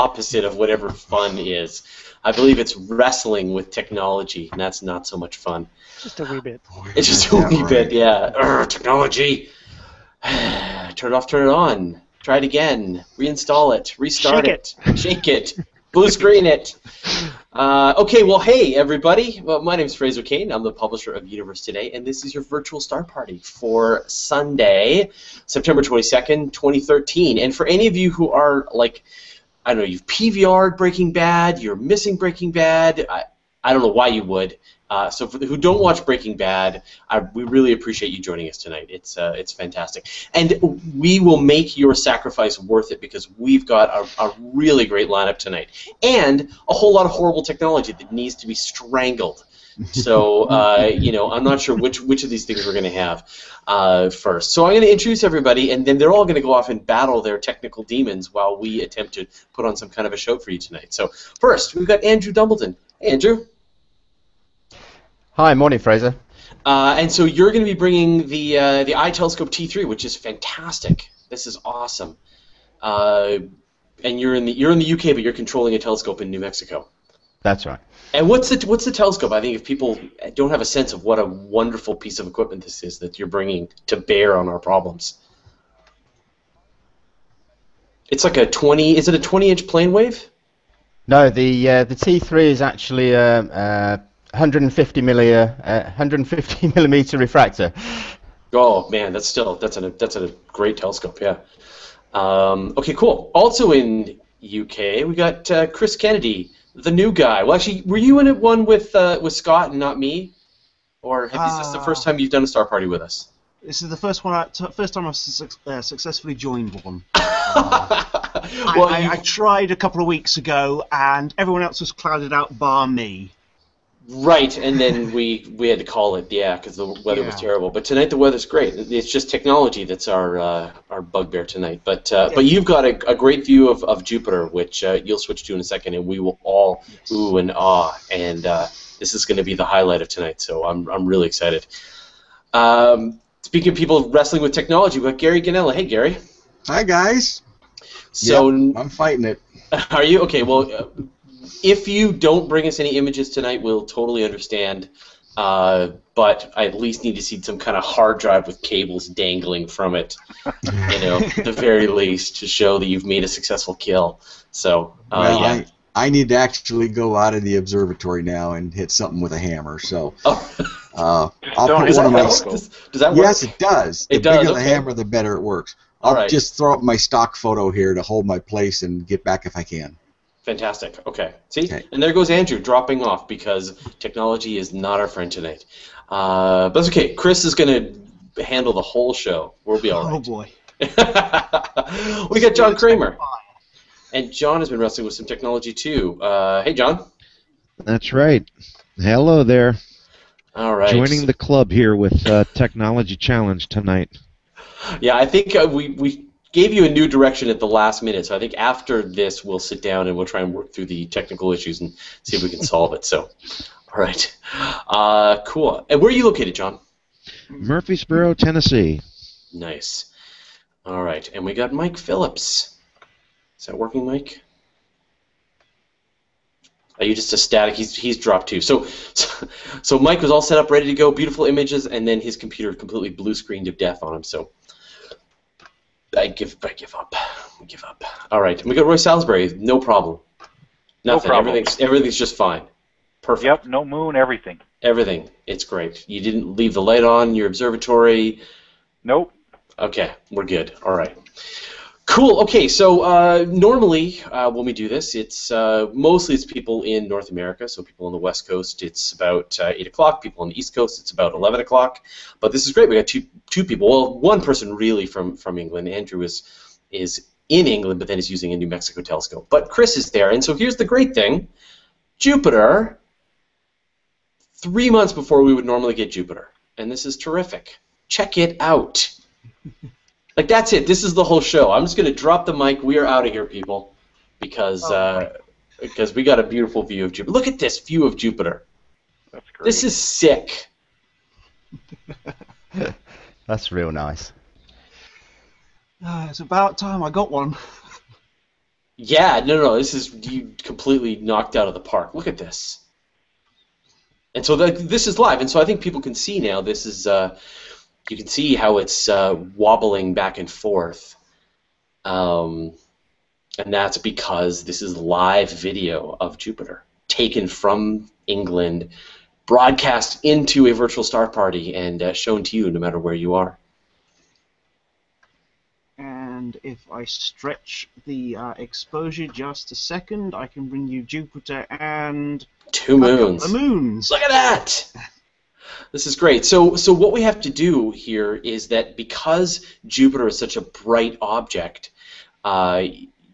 opposite of whatever fun is. I believe it's wrestling with technology, and that's not so much fun. Just a wee bit. It's just a Yeah, wee right. bit, yeah. Urgh, technology. turn it off, turn it on. Try it again. Reinstall it. Restart Shake it. Shake it. Blue screen it. Uh, okay, well, hey, everybody. Well, my name is Fraser Cain. I'm the publisher of Universe Today, and this is your virtual star party for Sunday, September 22nd, 2013. And for any of you who are, like, I don't know, you've PVR'd Breaking Bad, you're missing Breaking Bad, I, I don't know why you would. Uh, so for the, who don't watch Breaking Bad, I, we really appreciate you joining us tonight. It's uh, it's fantastic, and we will make your sacrifice worth it because we've got a, a really great lineup tonight, and a whole lot of horrible technology that needs to be strangled. So uh, you know, I'm not sure which which of these things we're going to have uh, first. So I'm going to introduce everybody, and then they're all going to go off and battle their technical demons while we attempt to put on some kind of a show for you tonight. So first, we've got Andrew Dumbledon. Hey, Andrew. Hi, morning, Fraser. Uh, and so you're going to be bringing the uh, the iTelescope T3, which is fantastic. This is awesome. Uh, and you're in the you're in the UK, but you're controlling a telescope in New Mexico. That's right. And what's the what's the telescope? I think if people don't have a sense of what a wonderful piece of equipment this is that you're bringing to bear on our problems. It's like a 20. Is it a 20 inch plane wave? No, the uh, the T3 is actually a, a 150 milli, uh, 150 millimeter refractor. Oh man, that's still that's a that's a great telescope. Yeah. Um, okay, cool. Also in UK, we got uh, Chris Kennedy, the new guy. Well, actually, were you in it one with uh, with Scott and not me, or have, is this the Ah. first time you've done a star party with us? This is the first one. I, t- first time I've su- uh, successfully joined one. well, I, I, you- I tried a couple of weeks ago, and everyone else was clouded out, bar me. Right, and then we we had to call it, yeah, because the weather was terrible. But tonight the weather's great. It's just technology that's our uh, our bugbear tonight. But uh, but you've got a, a great view of, of Jupiter, which uh, you'll switch to in a second, and we will all ooh and ah, and uh, this is going to be the highlight of tonight. So I'm I'm really excited. Um, speaking of people wrestling with technology, we've got Gary Gonella. Hey Gary. Hi guys. So I'm fighting it. Are you okay? Well, uh, if you don't bring us any images tonight, we'll totally understand. Uh, but I at least need to see some kind of hard drive with cables dangling from it, you know, the very least, to show that you've made a successful kill. So, uh, well, yeah. I I need to actually go out of the observatory now and hit something with a hammer. So Oh, uh, I'll don't put one that of my. Does, does that work? Yes, it does. It the does, bigger okay. the hammer, the better it works. I'll right. just throw up my stock photo here to hold my place and get back if I can. Fantastic. Okay. See, Okay. and there goes Andrew dropping off because technology is not our friend tonight. Uh, but that's okay. Chris is going to handle the whole show. We'll be all Oh boy. we got John Kramer. And John has been wrestling with some technology too. Uh, hey, John. That's right. Hello there. All right. Joining the club here with uh, Technology Challenge tonight. Yeah, I think uh, we we gave you a new direction at the last minute. So I think after this, we'll sit down and we'll try and work through the technical issues and see if we can solve it. So, all right. Uh, cool. And where are you located, John? Murfreesboro, Tennessee. Nice. All right. And we got Mike Phillips. Is that working, Mike? Are you just ecstatic? He's he's dropped too. So, so, so Mike was all set up, ready to go, beautiful images, and then his computer completely blue screened to death on him. So, I give I give up. We give up. All right, and we got Roy Salisbury. No problem. No Nothing. problem. Everything's everything's just fine. Perfect. Yep, no moon, everything. Everything. It's great. You didn't leave the light on your observatory. Nope. Okay, we're good. All right. Cool. Okay, so uh, normally uh, when we do this, it's uh, mostly it's people in North America. So people on the West Coast, it's about uh, eight o'clock. People on the East Coast, it's about eleven o'clock. But this is great. We got two two people. Well, one person really from from England. Andrew is is in England, but then is using a New Mexico telescope. But Chris is there, and so here's the great thing: Jupiter. Three months before we would normally get Jupiter, and this is terrific. Check it out. Like that's it. This is the whole show. I'm just gonna drop the mic. We are out of here, people, because uh, because we got a beautiful view of Jupiter. Look at this view of Jupiter. That's great. This is sick. That's real nice. Ah, it's about time I got one. Yeah, no, no, this is you completely knocked out of the park. Look at this. And so the, this is live, and so I think people can see now. This is uh, you can see how it's uh, wobbling back and forth, um, and that's because this is live video of Jupiter taken from England, broadcast into a virtual star party, and uh, shown to you no matter where you are. And if I stretch the uh, exposure just a second, I can bring you Jupiter and Two moons. of moons. Look at that! This is great. So, so what we have to do here is that because Jupiter is such a bright object, uh,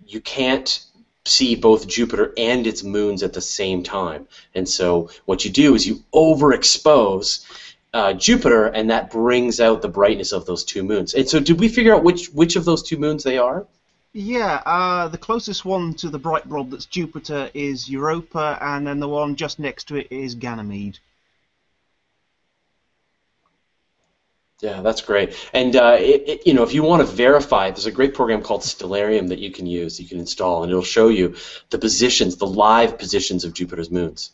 you can't see both Jupiter and its moons at the same time. And so, what you do is you overexpose uh, Jupiter, and that brings out the brightness of those two moons. And so, did we figure out which which of those two moons they are? Yeah, uh, the closest one to the bright blob that's Jupiter is Europa, and then the one just next to it is Ganymede. Yeah, that's great. And uh, it, it, you know, if you want to verify, there's a great program called Stellarium that you can use. You can install, and it'll show you the positions, the live positions of Jupiter's moons.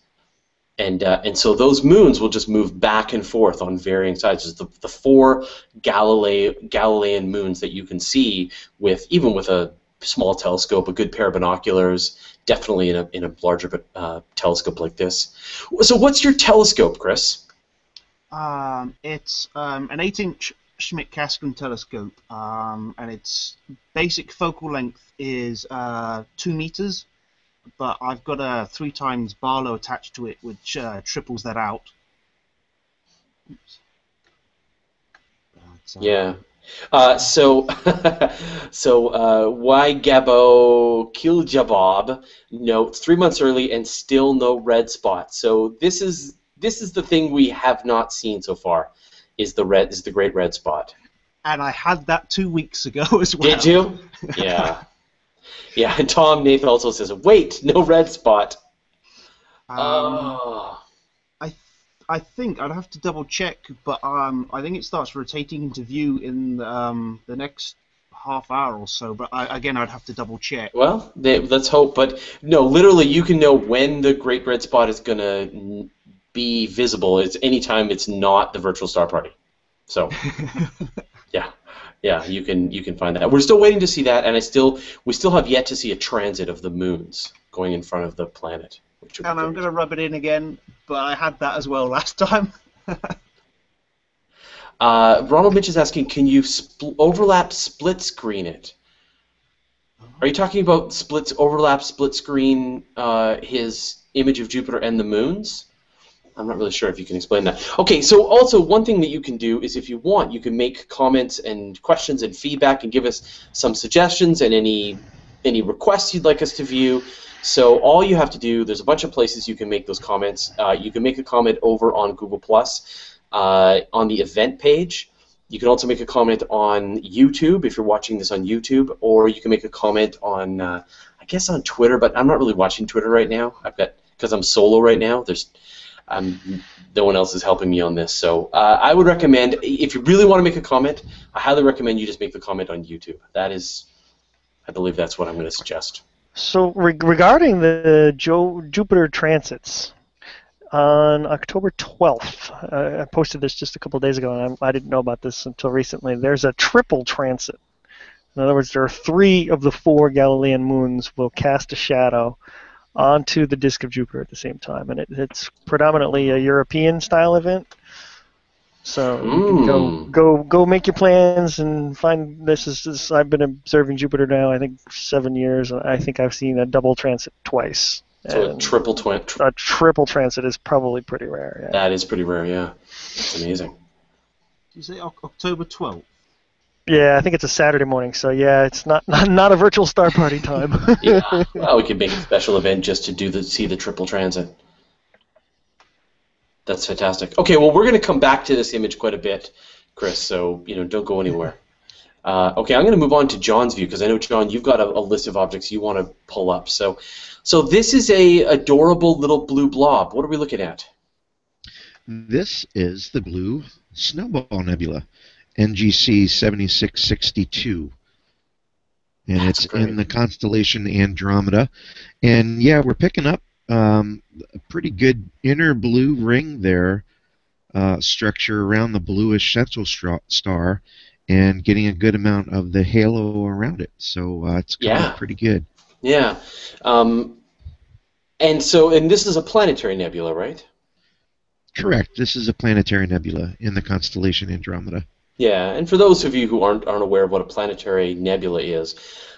And uh, and so those moons will just move back and forth on varying sides. The, the four Galilei, Galilean moons that you can see with even with a small telescope, a good pair of binoculars, definitely in a in a larger uh, telescope like this. So what's your telescope, Chris? Um, it's um, an 8-inch Schmidt-Cassegrain telescope, um, and its basic focal length is uh, two meters. But I've got a three times Barlow attached to it, which uh, triples that out. Uh, Yeah. Uh, so, so uh, why Gabo Kiljabob notes three months early and still no red spot. So this is this is the thing we have not seen so far. Is the red is the great red spot? And I had that two weeks ago as well. Did you? Yeah. Yeah. And Tom Nath also says, "Wait, no red spot." Um, oh. I think I'd have to double check, but um, I think it starts rotating into view in um, the next half hour or so. But I, again, I'd have to double check. Well, they, let's hope. But no, literally, you can know when the great red spot is going to be visible. It's anytime it's not the virtual star party. So, yeah, yeah, you can you can find that. We're still waiting to see that, and I still we still have yet to see a transit of the moons going in front of the planet. Which And I'm going to rub it in again, but I had that as well last time. Uh, Ronald Mitch is asking, can you spl- overlap split screen it? Are you talking about splits overlap split screen uh, his image of Jupiter and the moons? I'm not really sure if you can explain that. Okay, so also one thing that you can do is if you want, you can make comments and questions and feedback and give us some suggestions and any any requests you'd like us to view. So all you have to do, there's a bunch of places you can make those comments. Uh, you can make a comment over on Google Plus uh, on the event page. You can also make a comment on YouTube if you're watching this on YouTube, or you can make a comment on, uh, I guess, on Twitter. But I'm not really watching Twitter right now. I've got because I'm solo right now. There's um, no one else is helping me on this. So uh, I would recommend if you really want to make a comment, I highly recommend you just make the comment on YouTube. That is, I believe that's what I'm going to suggest. So re- regarding the jo- Jupiter transits, on October 12th, uh, I posted this just a couple days ago, and I, I didn't know about this until recently. There's a triple transit. In other words, there are three of the four Galilean moons will cast a shadow onto the disk of Jupiter at the same time, and it, it's predominantly a European style event. So you can go Mm. go go make your plans and find this is this, I've been observing Jupiter now I think seven years and I think I've seen a double transit twice. So a triple twin. Tri- a triple transit is probably pretty rare. Yeah. that is pretty rare. Yeah, it's amazing. you say October 12th? Yeah, I think it's a Saturday morning, so yeah, it's not not, not a virtual star party time. Yeah. well, we could make a special event just to do the see the triple transit. That's fantastic. Okay, well, we're going to come back to this image quite a bit, Chris. So you know, don't go anywhere. Uh, okay, I'm going to move on to John's view because I know John, you've got a, a list of objects you want to pull up. So, so this is a adorable little blue blob. What are we looking at? This is the blue Snowball Nebula, NGC 7662. and That's it's great. in the constellation Andromeda. And yeah, we're picking up um, a pretty good inner blue ring there, uh, structure around the bluish central star, and getting a good amount of the halo around it. So uh, it's Yeah. pretty good. Yeah. Um, and so, and this is a planetary nebula, right? Correct. This is a planetary nebula in the constellation Andromeda. Yeah, and for those of you who aren't aren't aware of what a planetary nebula is,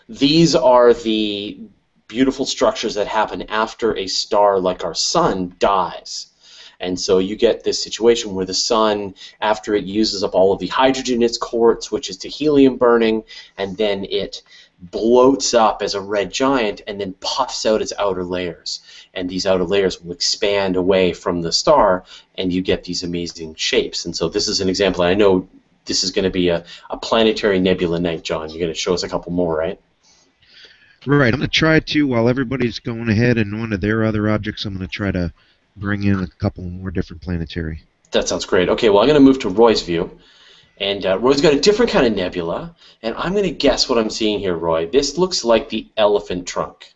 these are the beautiful structures that happen after a star like our sun dies. And so you get this situation where the sun, after it uses up all of the hydrogen in its core, it switches to helium burning, and then it bloats up as a red giant and then puffs out its outer layers. And these outer layers will expand away from the star, and you get these amazing shapes. And so this is an example. I know this is going to be a, a planetary nebula night, John. You're going to show us a couple more, right? Right. I'm going to try to, while everybody's going ahead and one of their other objects, I'm going to try to bring in a couple more different planetary. That sounds great. Okay, well, I'm going to move to Roy's view. And uh, Roy's got a different kind of nebula. And I'm going to guess what I'm seeing here, Roy. This looks like the elephant trunk.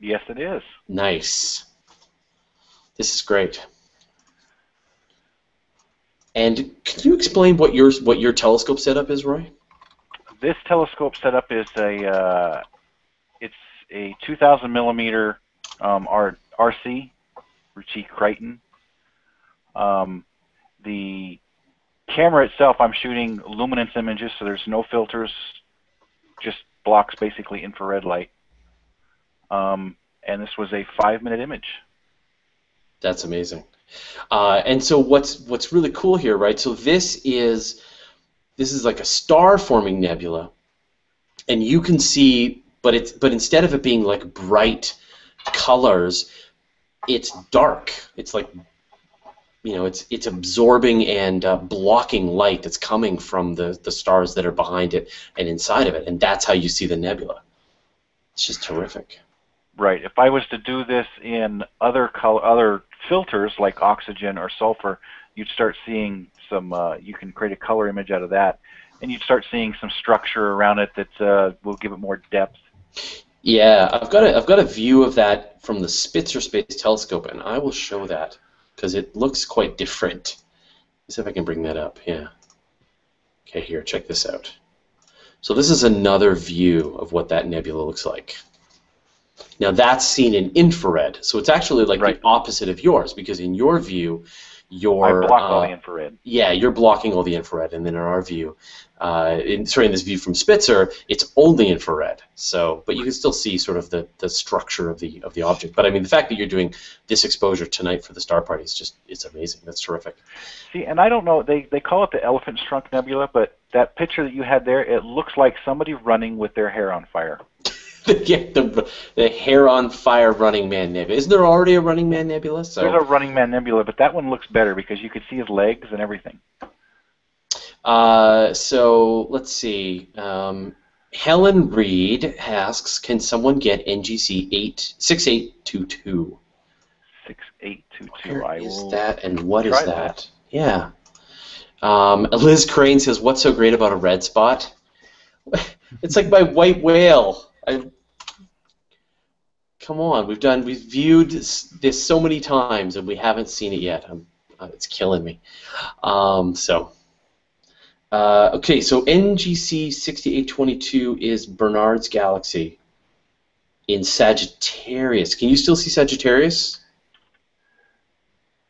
Yes, it is. Nice. This is great. And can you explain what your what your telescope setup is, Roy? This telescope setup is a uh, it's a 2,000 millimeter um, R- RC, Ritchey-Chrétien. Um, the camera itself, I'm shooting luminance images, so there's no filters, just blocks basically infrared light. Um, and this was a five-minute image. That's amazing. Uh, and so what's what's really cool here, right? So this is this is like a star forming nebula, and you can see, but it's but instead of it being like bright colors, it's dark. It's like you know, it's it's absorbing and uh, blocking light that's coming from the the stars that are behind it and inside of it, and that's how you see the nebula. It's just terrific. Right. If I was to do this in other color, other filters like oxygen or sulfur, you'd start seeing some. Uh, you can create a color image out of that, and you'd start seeing some structure around it that uh, will give it more depth. Yeah, I've got a I've got a view of that from the Spitzer Space Telescope, and I will show that because it looks quite different. Let's see if I can bring that up. Yeah. Okay, here, check this out. So this is another view of what that nebula looks like. Now that's seen in infrared, so it's actually like Right. the opposite of yours because in your view, your I block all uh, the infrared. yeah, you're blocking all the infrared, and then in our view, uh, in, sorry, in this view from Spitzer, it's only infrared. So, but you can still see sort of the, the structure of the of the object. But I mean, the fact that you're doing this exposure tonight for the Star Party is just it's amazing. That's terrific. See, and I don't know. They they call it the elephant's trunk nebula, but that picture that you had there, it looks like somebody running with their hair on fire. yeah, the the hair on fire Running Man nebula. Isn't there already a Running Man nebula? So There's a Running Man nebula, but that one looks better because you could see his legs and everything. Uh, so let's see. Um, Helen Reed asks, "Can someone get NGC eight six eight two two? Six eight two two. Where is that, and what is that? that. Yeah. Um, Liz Crane says, "What's so great about a red spot? it's like my white whale. I, come on, we've done, we've viewed this, this so many times, and we haven't seen it yet. I'm, uh, it's killing me. Um, so." Uh, okay, so NGC 6822 is Barnard's galaxy in Sagittarius. Can you still see Sagittarius?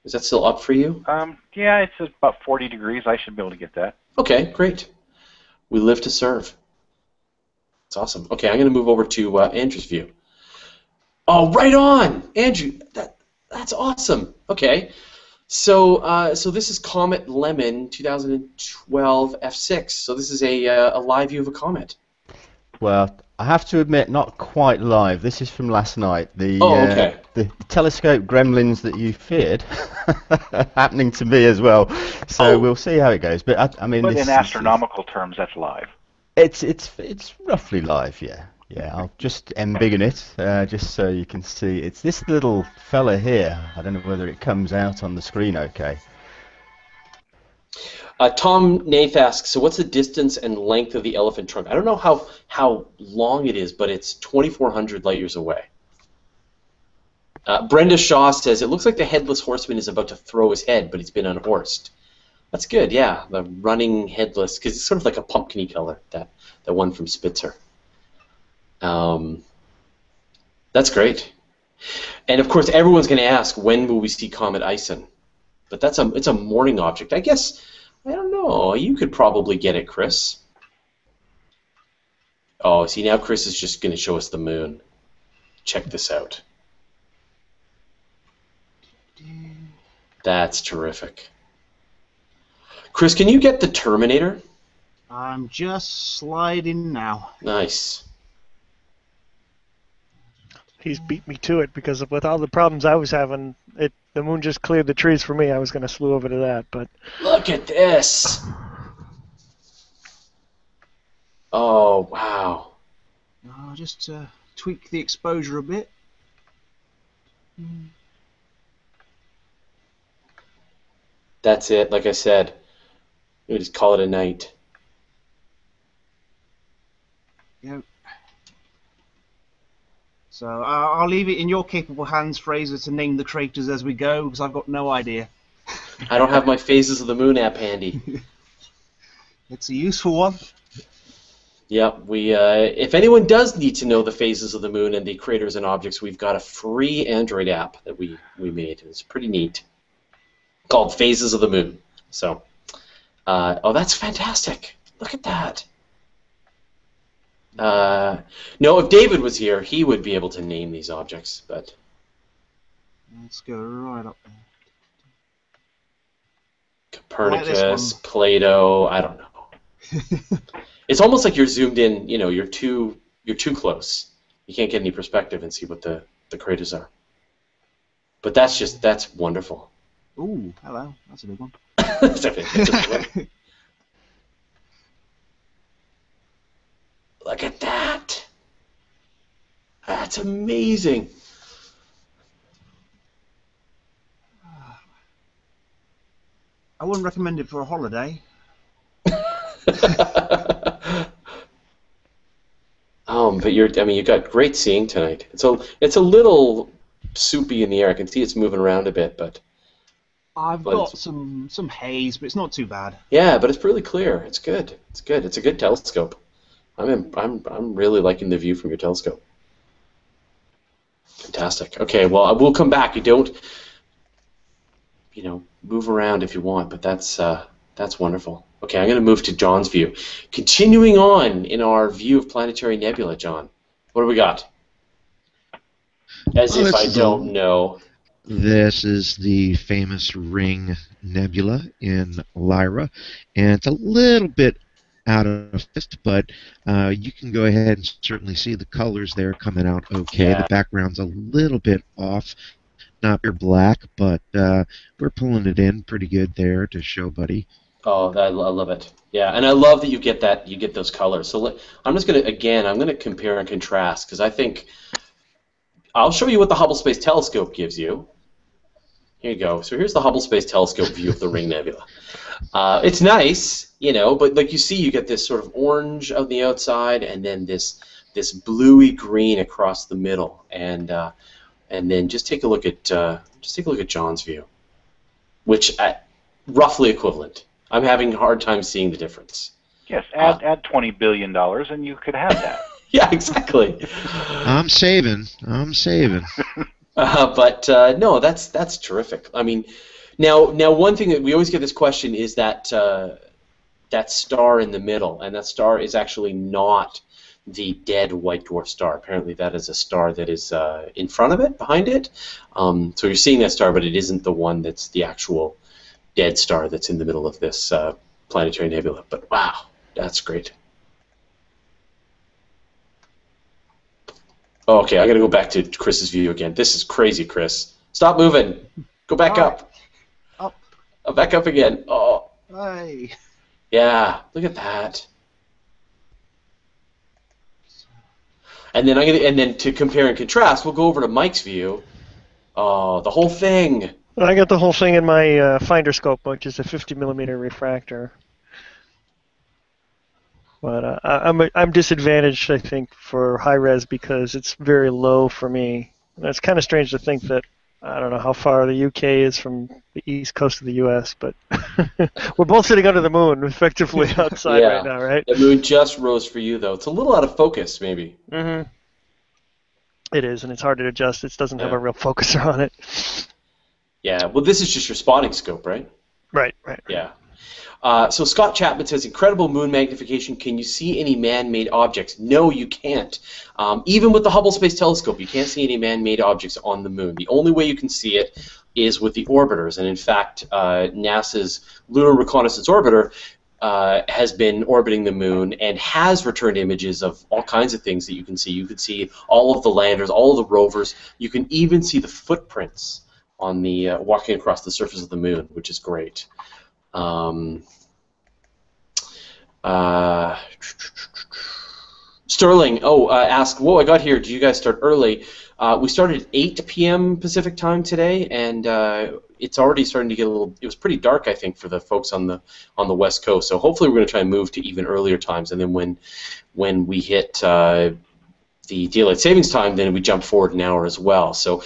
Is that still up for you? Um, yeah, it's about 40 degrees. I should be able to get that. Okay, great. We live to serve. It's awesome. Okay, I'm going to move over to uh, Andrew's view. Oh, right on, Andrew. That that's awesome. Okay, so uh, so this is Comet Lemmon 2012 F6. So this is a uh, a live view of a comet. Well, I have to admit, not quite live. This is from last night. The Oh, uh, okay. the telescope gremlins that you feared happening to me as well. So Oh. we'll see how it goes. But I, I mean, But this in is- astronomical terms, that's live. It's it's it's roughly live, yeah. Yeah, I'll just embiggen it, uh, just so you can see. It's this little fella here. I don't know whether it comes out on the screen okay. Uh, Tom Nath asks, so what's the distance and length of the elephant trunk? I don't know how how long it is, but it's 2,400 light years away. Uh, Brenda Shaw says it looks like the headless horseman is about to throw his head, but he's been unhorsed. That's good, yeah. The running headless, because it's sort of like a pumpkiny color, that the one from Spitzer. Um, that's great. And of course, everyone's going to ask, when will we see Comet ISON? But that's a it's a morning object. I guess I don't know. You could probably get it, Chris. Oh, see now Chris is just going to show us the moon. Check this out. That's terrific. Chris, can you get the Terminator? I'm just sliding now. Nice. He's beat me to it because with all the problems I was having, it the moon just cleared the trees for me. I was going to slew over to that, but Look at this. Oh, wow. I'll just uh, tweak the exposure a bit. That's it. Like I said, we just call it a night. So uh, I'll leave it in your capable hands, Fraser, to name the craters as we go, because I've got no idea. I don't have my Phases of the Moon app handy. It's a useful one. Yep, we. Uh, if anyone does need to know the phases of the moon and the craters and objects, we've got a free Android app that we we made. It's pretty neat, called Phases of the Moon. So, uh, oh, that's fantastic! Look at that. Uh, no, if David was here, he would be able to name these objects, but Let's go right up there. Copernicus, Plato, I don't know. It's almost like you're zoomed in. You know, you're too you're too close. You can't get any perspective and see what the the craters are. But that's just that's wonderful. Ooh, hello. That's a big one. That's a big one. Look at that. That's amazing. I wouldn't recommend it for a holiday. um, but you're I mean you got great seeing tonight. It's a it's a little soupy in the air. I can see it's moving around a bit, but I've Well, got some some haze, but it's not too bad. yeah, but it's really clear. It's good. It's good. It's a good telescope. I'm I'm I'm really liking the view from your telescope. Fantastic. Okay, well we'll come back. You don't you know move around if you want, but that's uh, that's wonderful. Okay, I'm going to move to John's view. Continuing on in our view of planetary nebula, John. What do we got? As Well, if I the- don't know. This is the famous Ring Nebula in Lyra, and it's a little bit out of focus, but uh, you can go ahead and certainly see the colors there coming out okay. Yeah. The background's a little bit off, not pure black, but uh, we're pulling it in pretty good there to show Buddy. Oh, I, I love it. Yeah, and I love that you get that you get those colors. So I'm just gonna again I'm gonna compare and contrast because I think I'll show you what the Hubble Space Telescope gives you. Here you go. So here's the Hubble Space Telescope view of the Ring Nebula. Uh, it's nice, you know, but like you see, you get this sort of orange on the outside, and then this this bluey green across the middle, and uh, and then just take a look at uh, just take a look at John's view, which uh, roughly equivalent. I'm having a hard time seeing the difference. Yes, add add twenty billion dollars, and you could have that. Yeah, exactly. I'm saving. I'm saving. Uh, but uh, no, that's that's terrific. I mean, now now one thing that we always get this question is that uh, that star in the middle, and that star is actually not the dead white dwarf star. Apparently, that is a star that is uh, in front of it, behind it. Um, so you're seeing that star, but it isn't the one that's the actual dead star that's in the middle of this uh, planetary nebula. But wow, that's great. Oh, okay, I gotta go back to Chris's view again. This is crazy, Chris. Stop moving. Go back All up. Up. Oh, back up again. Oh, Hey. yeah. Look at that. And then I'm gonna, and then to compare and contrast, we'll go over to Mike's view. Oh, the whole thing. I got the whole thing in my uh, finder scope, which is a 50 millimeter refractor. But uh, I- I'm I'm disadvantaged, I think, for high res because it's very low for me. And it's kind of strange to think that I don't know how far the UK is from the east coast of the US, but we're both sitting under the moon, effectively outside Yeah. right now, right? The moon just rose for you, though. It's a little out of focus, maybe. Mm-hmm. It is, and it's hard to adjust. It doesn't have a real focuser on it. Yeah. Well, this is just your spotting scope, right? Right, right. Yeah. Uh, so Scott Chapman says, incredible moon magnification. Can you see any man-made objects? No, you can't. Um, even with the Hubble Space Telescope, you can't see any man-made objects on the moon. The only way you can see it is with the orbiters. And in fact, uh, NASA's Lunar Reconnaissance Orbiter uh, has been orbiting the moon and has returned images of all kinds of things that you can see. You can see all of the landers, all of the rovers. You can even see the footprints on the uh, walking across the surface of the moon, which is great. Um, uh, Sterling, oh, uh, asked, whoa, I got here. Do you guys start early? Uh, we started at 8 p.m. Pacific time today, and uh, it's already starting to get a little. It was pretty dark, I think, for the folks on the on the West Coast. So hopefully, we're going to try and move to even earlier times, and then when when we hit uh, the daylight savings time, then we jump forward an hour as well. So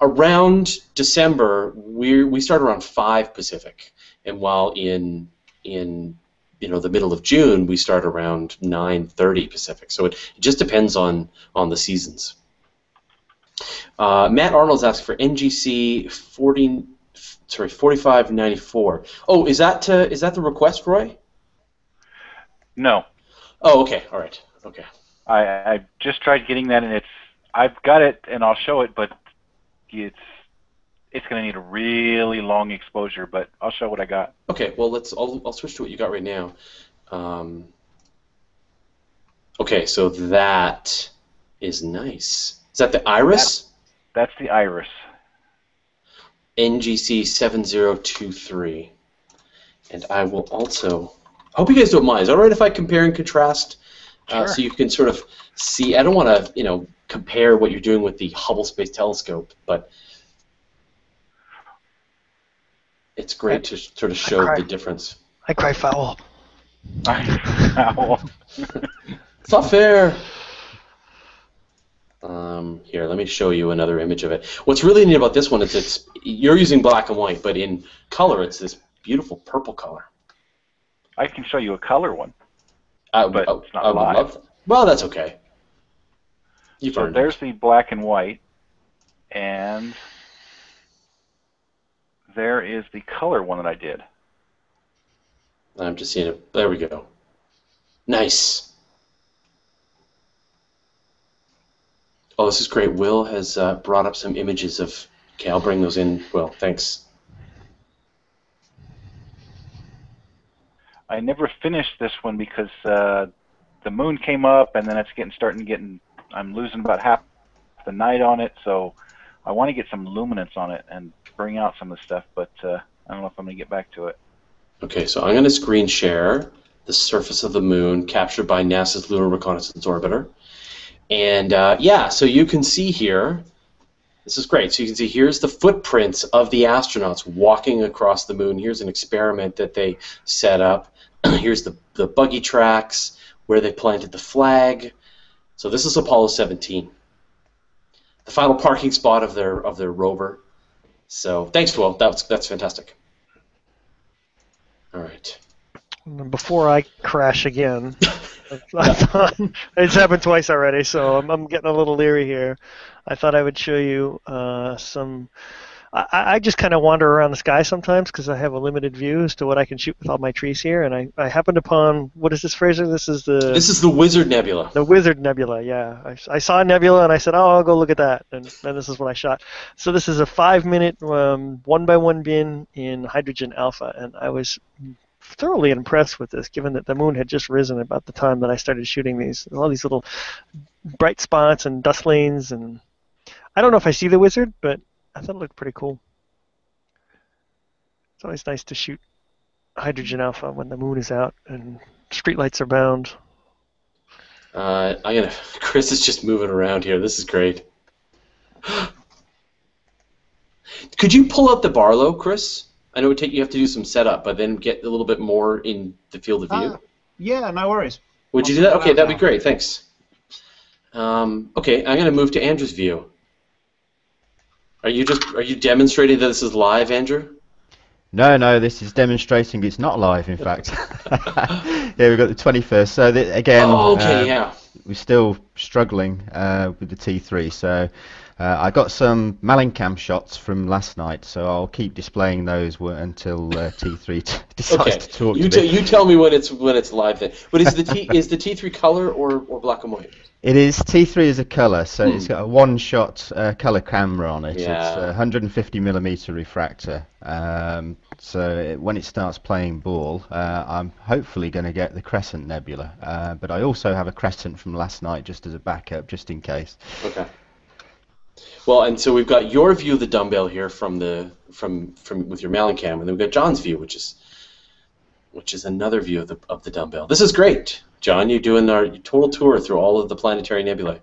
around December, we we start around five Pacific, and while in in you know the middle of June, we start around 9:30 Pacific. So it, it just depends on on the seasons. Uh, Matt Arnold's asked for NGC 40 sorry 4594. Oh, is that uh, is that the request, Roy? No, Oh, okay, all right, okay. I, I just tried getting that, and it's I've got it, and I'll show it, but it's it's going to need a really long exposure. But I'll show what I got. Okay, well let's. I'll, I'll switch to what you got right now. Um, okay, so that is nice. Is that the Iris? That's the iris. NGC seven zero two three, and I will also. I hope you guys don't mind. Is it all right if I compare and contrast, uh, so you can sort of see? I don't want to, you know, compare what you're doing with the Hubble Space Telescope, but it's great to sort of show the difference. I cry foul. Ow. It's not fair. Um, here, let me show you another image of it. What's really neat about this one is it's you're using black and white, but in color, it's this beautiful purple color. I can show you a color one. I, But I- it's not I would live. love that. Well, that's okay. You've So there's it. the black and white, and there is the color one that I did. I'm just seeing it. There we go. Nice. Oh, this is great. Will has uh, brought up some images of. Okay, I'll bring those in. Will, thanks. I never finished this one because uh, the moon came up, and then it's getting starting getting. I'm losing about half the night on it, so I want to get some luminance on it and bring out some of the stuff. But uh, I don't know if I'm gonna get back to it. Okay, so I'm going to screen share the surface of the moon captured by NASA's Lunar Reconnaissance Orbiter. And uh, yeah, so you can see here, this is great. So you can see here's the footprints of the astronauts walking across the moon. Here's an experiment that they set up. here's the, the buggy tracks where they planted the flag. So this is Apollo 17. The final parking spot of their of their rover. So thanks, Will. That's that's fantastic. All right. Before I crash again, I thought, it's happened twice already, so I'm, I'm getting a little leery here. I thought I would show you uh, some. I, I just kind of wander around the sky sometimes because I have a limited view as to what I can shoot with all my trees here, and I, I happened upon what is this, Fraser? This is the This is the Wizard Nebula. the Wizard Nebula, yeah. I, I saw a nebula and I said, oh, I'll go look at that. And then this is what I shot. So this is a five minute um, one by one bin in hydrogen alpha. And I was thoroughly impressed with this, given that the moon had just risen about the time that I started shooting these. All these little bright spots and dust lanes. And I don't know if I see the wizard, but I thought it looked pretty cool. It's always nice to shoot hydrogen alpha when the moon is out and streetlights are bound. Uh, I'm gonna. Chris is just moving around here. This is great. Could you pull out the Barlow, Chris? I know it take you have to do some setup, but then get a little bit more in the field of view. Ah, yeah, no worries. Would you I'll do that? Okay, that'd be great. Thanks. Um, okay, I'm going to move to Andrew's view. Are you just are you demonstrating that this is live, Andrew? No, no, this is demonstrating it's not live, in fact. yeah, we've got the 21st. So, the, again, oh, okay, uh, yeah. we're still struggling uh, with the T3. So, uh, I got some Mallincam shots from last night, so I'll keep displaying those until uh, T3 t- decides Okay, to talk you, to t- me. you tell me when it's when it's live then. But is the T is the T3 color or, or black and white? It is T3 is a color, so it's got a one-shot uh, color camera on it. It's a 150 millimeter refractor. Um, so it, when it starts playing ball, uh, I'm hopefully going to get the Crescent Nebula. Uh, but I also have a Crescent from last night just as a backup, just in case. Okay. Well, and so we've got your view of the dumbbell here from the from from with your Mallincam, and then we've got John's view, which is which is another view of the of the dumbbell. This is great, John. You're doing our total tour through all of the planetary nebulae.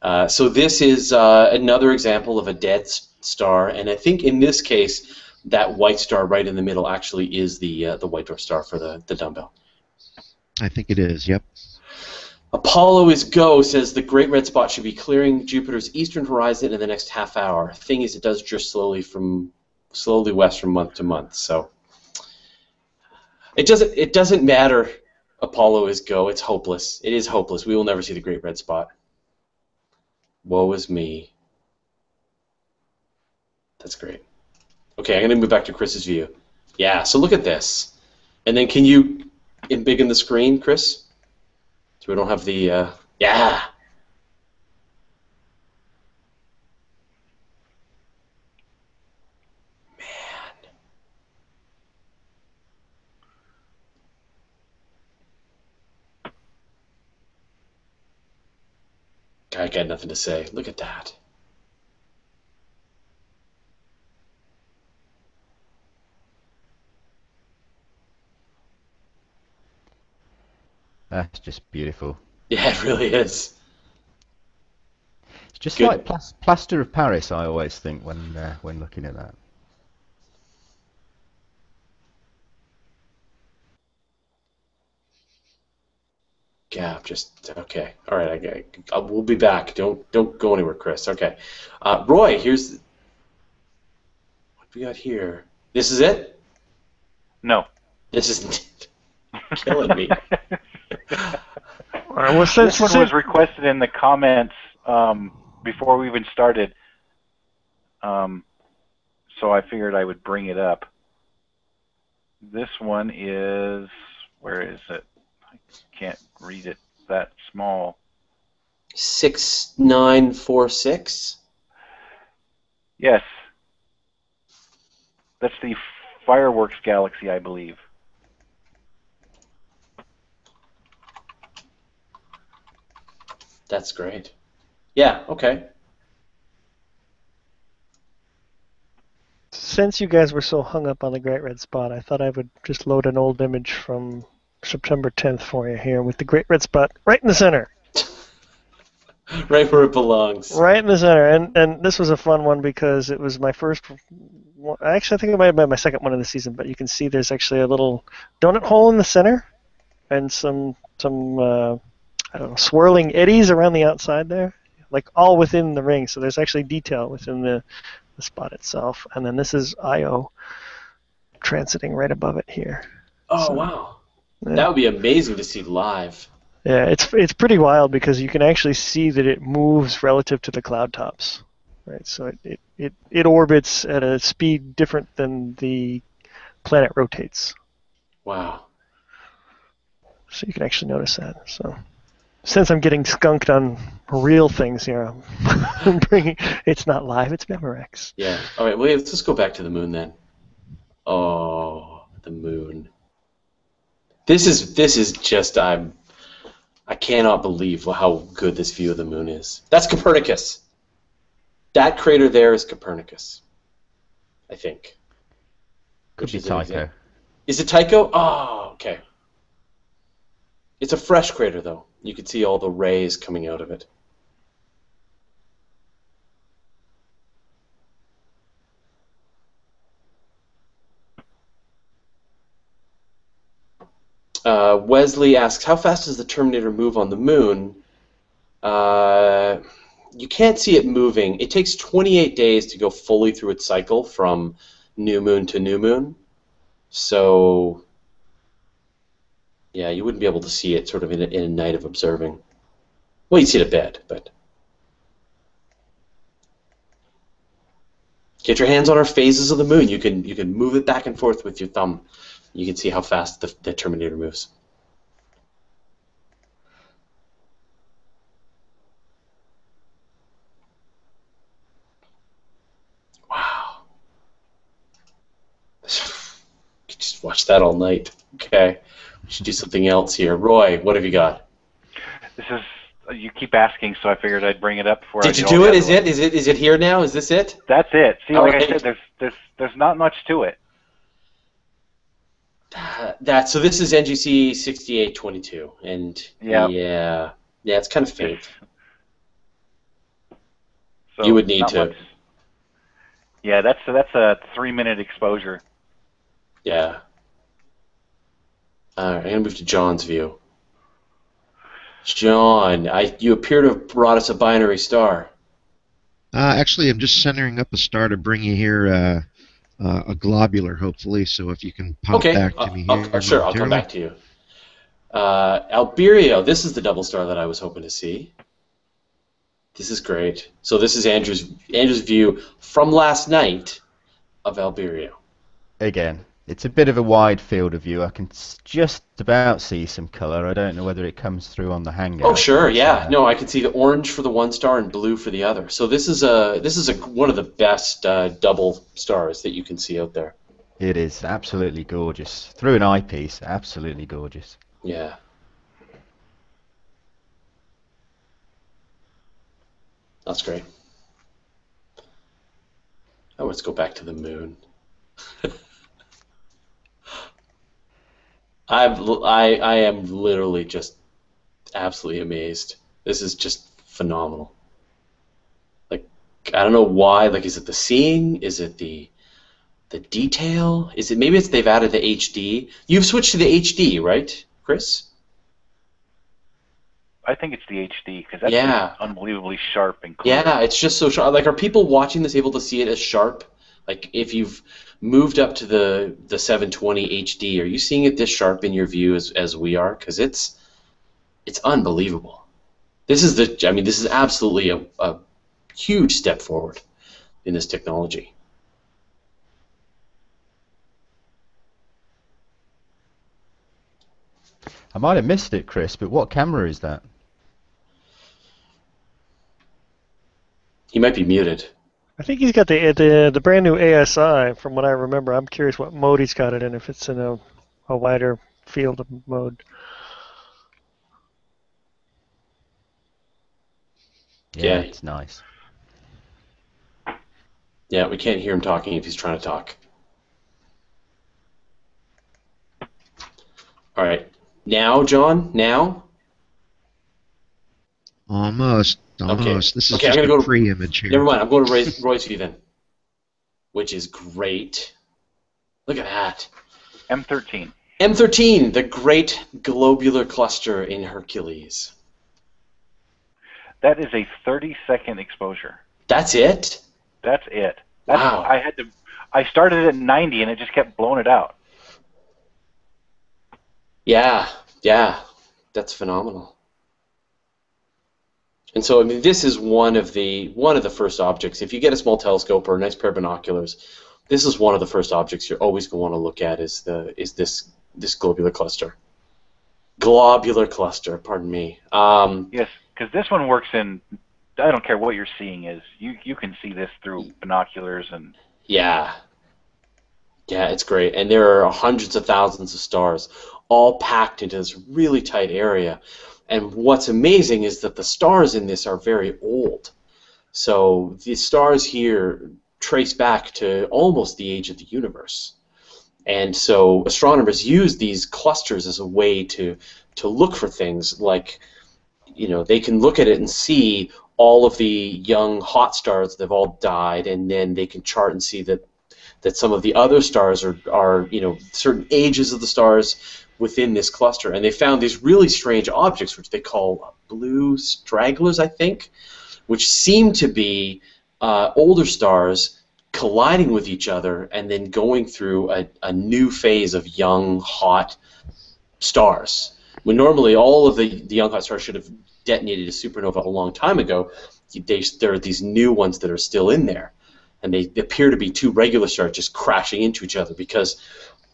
Uh, so this is uh, another example of a dead star, and I think in this case, that white star right in the middle actually is the uh, the white dwarf star for the the dumbbell. I think it is. Yep. Apollo is go says the great red spot should be clearing Jupiter's eastern horizon in the next half hour. Thing is, it does drift slowly from slowly west from month to month. So it doesn't it doesn't matter. Apollo is go. It's hopeless. It is hopeless. We will never see the great red spot. Woe is me. That's great. Okay, I'm going to move back to Chris's view. Yeah, so look at this. And then can you embiggen the screen, Chris? So we don't have the, uh, yeah. Man. I got nothing to say. Look at that. That's just beautiful. Yeah, it really is. It's just Good. like plas- plaster of Paris. I always think when uh, when looking at that. Gap, just okay. All right, I, I, we'll be back. Don't don't go anywhere, Chris. Okay, uh, Roy. Here's what we got here. This is it. No. This is killing me. All right, well, since, this one was requested in the comments um, before we even started, um, so I figured I would bring it up. This one is where is it? I can't read it that small. Six nine four six. Yes, that's the fireworks galaxy, I believe. That's great. Yeah. Okay. since you guys were so hung up on the Great Red Spot, I thought I would just load an old image from September 10th for you here with the Great Red Spot right in the center. Right where it belongs. Right in the center. And and this was a fun one because it was my first one. Actually, I think it might have been my second one of the season, but you can see there's actually a little donut hole in the center and some some uh, I don't know, swirling eddies around the outside there, like all within the ring. So there's actually detail within the, the spot itself. And then this is Io transiting right above it here. Oh So- wow. Yeah. That would be amazing to see live. Yeah, it's it's pretty wild because you can actually see that it moves relative to the cloud tops, right? So it, it, it, it orbits at a speed different than the planet rotates. Wow. So you can actually notice that. So since I'm getting skunked on real things here, I'm bringing it's not live, it's Memorex. Yeah. All right. Well, let's just go back to the moon then. Oh, the moon. This is this is just I'm. I cannot believe how good this view of the moon is. That's Copernicus. That crater there is Copernicus. I think. Could be is an Tycho. Is it Tycho? Oh, okay. It's a fresh crater though you could see all the rays coming out of it. Uh, Wesley asks, how fast does the Terminator move on the moon? Uh, you can't see it moving. It takes 28 days to go fully through its cycle from new moon to new moon. So yeah, you wouldn't be able to see it sort of in a, in a night of observing. Well, you'd see it a bit, but. Get your hands on our phases of the moon. You can you can move it back and forth with your thumb. You can see how fast the, the Terminator moves. Wow. Just watch that all night. Okay. We should do something else here. Roy, what have you got? This is you keep asking, so I figured I'd bring it up before. I Did you do it? Is it? Is it? Is it here now? Is this it? That's it. See, like I said, there's there's there's not much to it. Uh, that so this is NGC 6822, and Yep. yeah, yeah, it's kind of faint. So You would need to- much. Yeah, that's that's a three minute exposure. Yeah. All right, I'm gonna move to John's view. John, I you appear to have brought us a binary star. Uh, actually, I'm just centering up a star to bring you here uh, uh, a globular, hopefully. So if you can pop okay, back to uh, me I'll- here. uh, sure, I'll come back to you. Uh, Albireo, this is the double star that I was hoping to see. This is great. So this is Andrew's Andrew's view from last night of Albireo. Again, it's a bit of a wide field of view. I can just about see some colour. I don't know whether it comes through on the hangout. Oh sure, yeah. No, I can see the orange for the one star and blue for the other. So this is a this is a one of the best uh, double stars that you can see out there. It is absolutely gorgeous. Through an eyepiece, absolutely gorgeous. Yeah. That's great. Oh, let's go back to the moon. I've, I, I am literally just absolutely amazed. This is just phenomenal. Like, I don't know why. Like, is it the seeing? Is it the the detail? Is it maybe it's they've added the HD? You've switched to the HD, right, Chris? I think it's the HD because that's Yeah. unbelievably sharp and clear. Yeah, it's just so sharp. Like, are people watching this able to see it as sharp? Like, if you've moved up to the the 720 HD, are you seeing it this sharp in your view as as we are? Because it's it's unbelievable. This is the. I mean, this is absolutely a, a huge step forward in this technology. I might have missed it, Chris, but what camera is that? He might be muted. I think he's got the the the brand new ASI. From what I remember, I'm curious what mode he's got it in. If it's in a a wider field of mode. Yeah. it's nice. Yeah, we can't hear him talking if he's trying to talk. All right. Now, John, now? Almost, Okay. almost. This is Okay, I'm gonna a go to- pre-image here. Never mind. I'm going to Roy's, Roy's view then, which is great. Look at that. M13. M13, the great globular cluster in Hercules. That is a 30 second exposure. That's it? That's it. That's, Wow. I had to. I started at 90 and it just kept blowing it out. Yeah, yeah. That's phenomenal. And so, I mean, this is one of the one of the first objects. If you get a small telescope or a nice pair of binoculars, this is one of the first objects you're always going to want to look at. Is the is this this globular cluster? Globular cluster. Pardon me. Um, Yes, because this one works in. I don't care what you're seeing is. You you can see this through binoculars and Yeah. Yeah, it's great. And there are hundreds of thousands of stars all packed into this really tight area. And what's amazing is that the stars in this are very old. So the stars here trace back to almost the age of the universe. And so astronomers use these clusters as a way to to look for things like you know, they can look at it and see all of the young hot stars that have all died, and then they can chart and see that that some of the other stars are, are you know certain ages of the stars within this cluster, and they found these really strange objects, which they call blue stragglers, I think, which seem to be uh, older stars colliding with each other and then going through a, a new phase of young, hot stars. When normally all of the, the young hot stars should have detonated a supernova a long time ago, they, there are these new ones that are still in there. And they appear to be two regular stars just crashing into each other because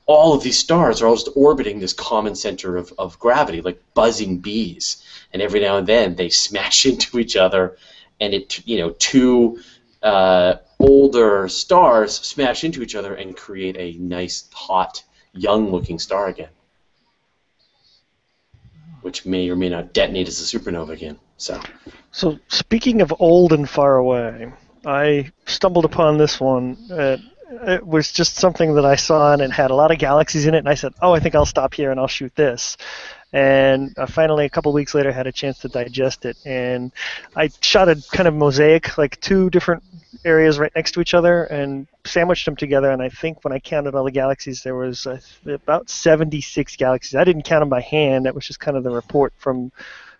all of these stars are all just orbiting this common center of, of gravity, like buzzing bees. And every now and then they smash into each other, and it, you know, two uh, older stars smash into each other and create a nice, hot, young-looking star again, which may or may not detonate as a supernova again. So. So speaking of old and far away, I stumbled upon this one. At, it was just something that I saw and it had a lot of galaxies in it, and I said, "Oh, I think I'll stop here and I'll shoot this." And I finally, a couple weeks later, I had a chance to digest it, and I shot a kind of mosaic, like two different areas right next to each other, and sandwiched them together. And I think when I counted all the galaxies, there was uh, about 76 galaxies. I didn't count them by hand. That was just kind of the report from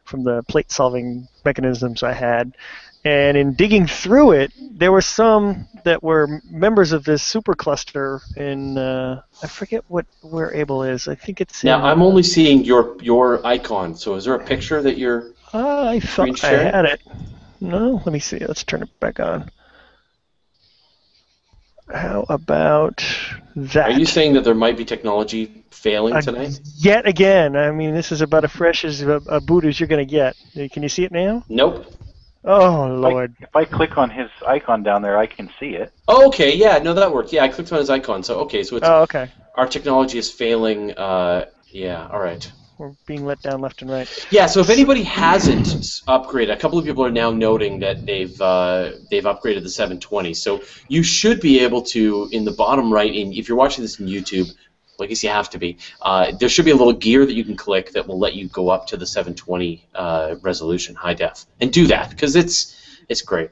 from the plate solving mechanisms I had. And in digging through it, there were some that were members of this supercluster in uh, I forget what where Abell is. I think it's Now in, I'm only seeing your your icon. So is there a picture that you're? Ah, I thought I had it. No, let me see. Let's turn it back on. How about that? Are you saying that there might be technology failing Uh, tonight? Yet again, I mean, this is about as fresh as a, a boot as you're going to get. Uh, Can you see it now? Nope. Oh, If I- Lord. If I click on his icon down there, I can see it. Oh, okay. Yeah. No, that worked. Yeah, I clicked on his icon. So okay. So it's Oh, okay. our technology is failing. Uh, yeah. All right. We're being let down left and right. Yeah. So if anybody hasn't upgraded, a couple of people are now noting that they've uh, they've upgraded the 720. So you should be able to in the bottom right. In if you're watching this in YouTube, well, I guess you have to be. Uh, there should be a little gear that you can click that will let you go up to the 720 uh, resolution, high def, and do that because it's it's great.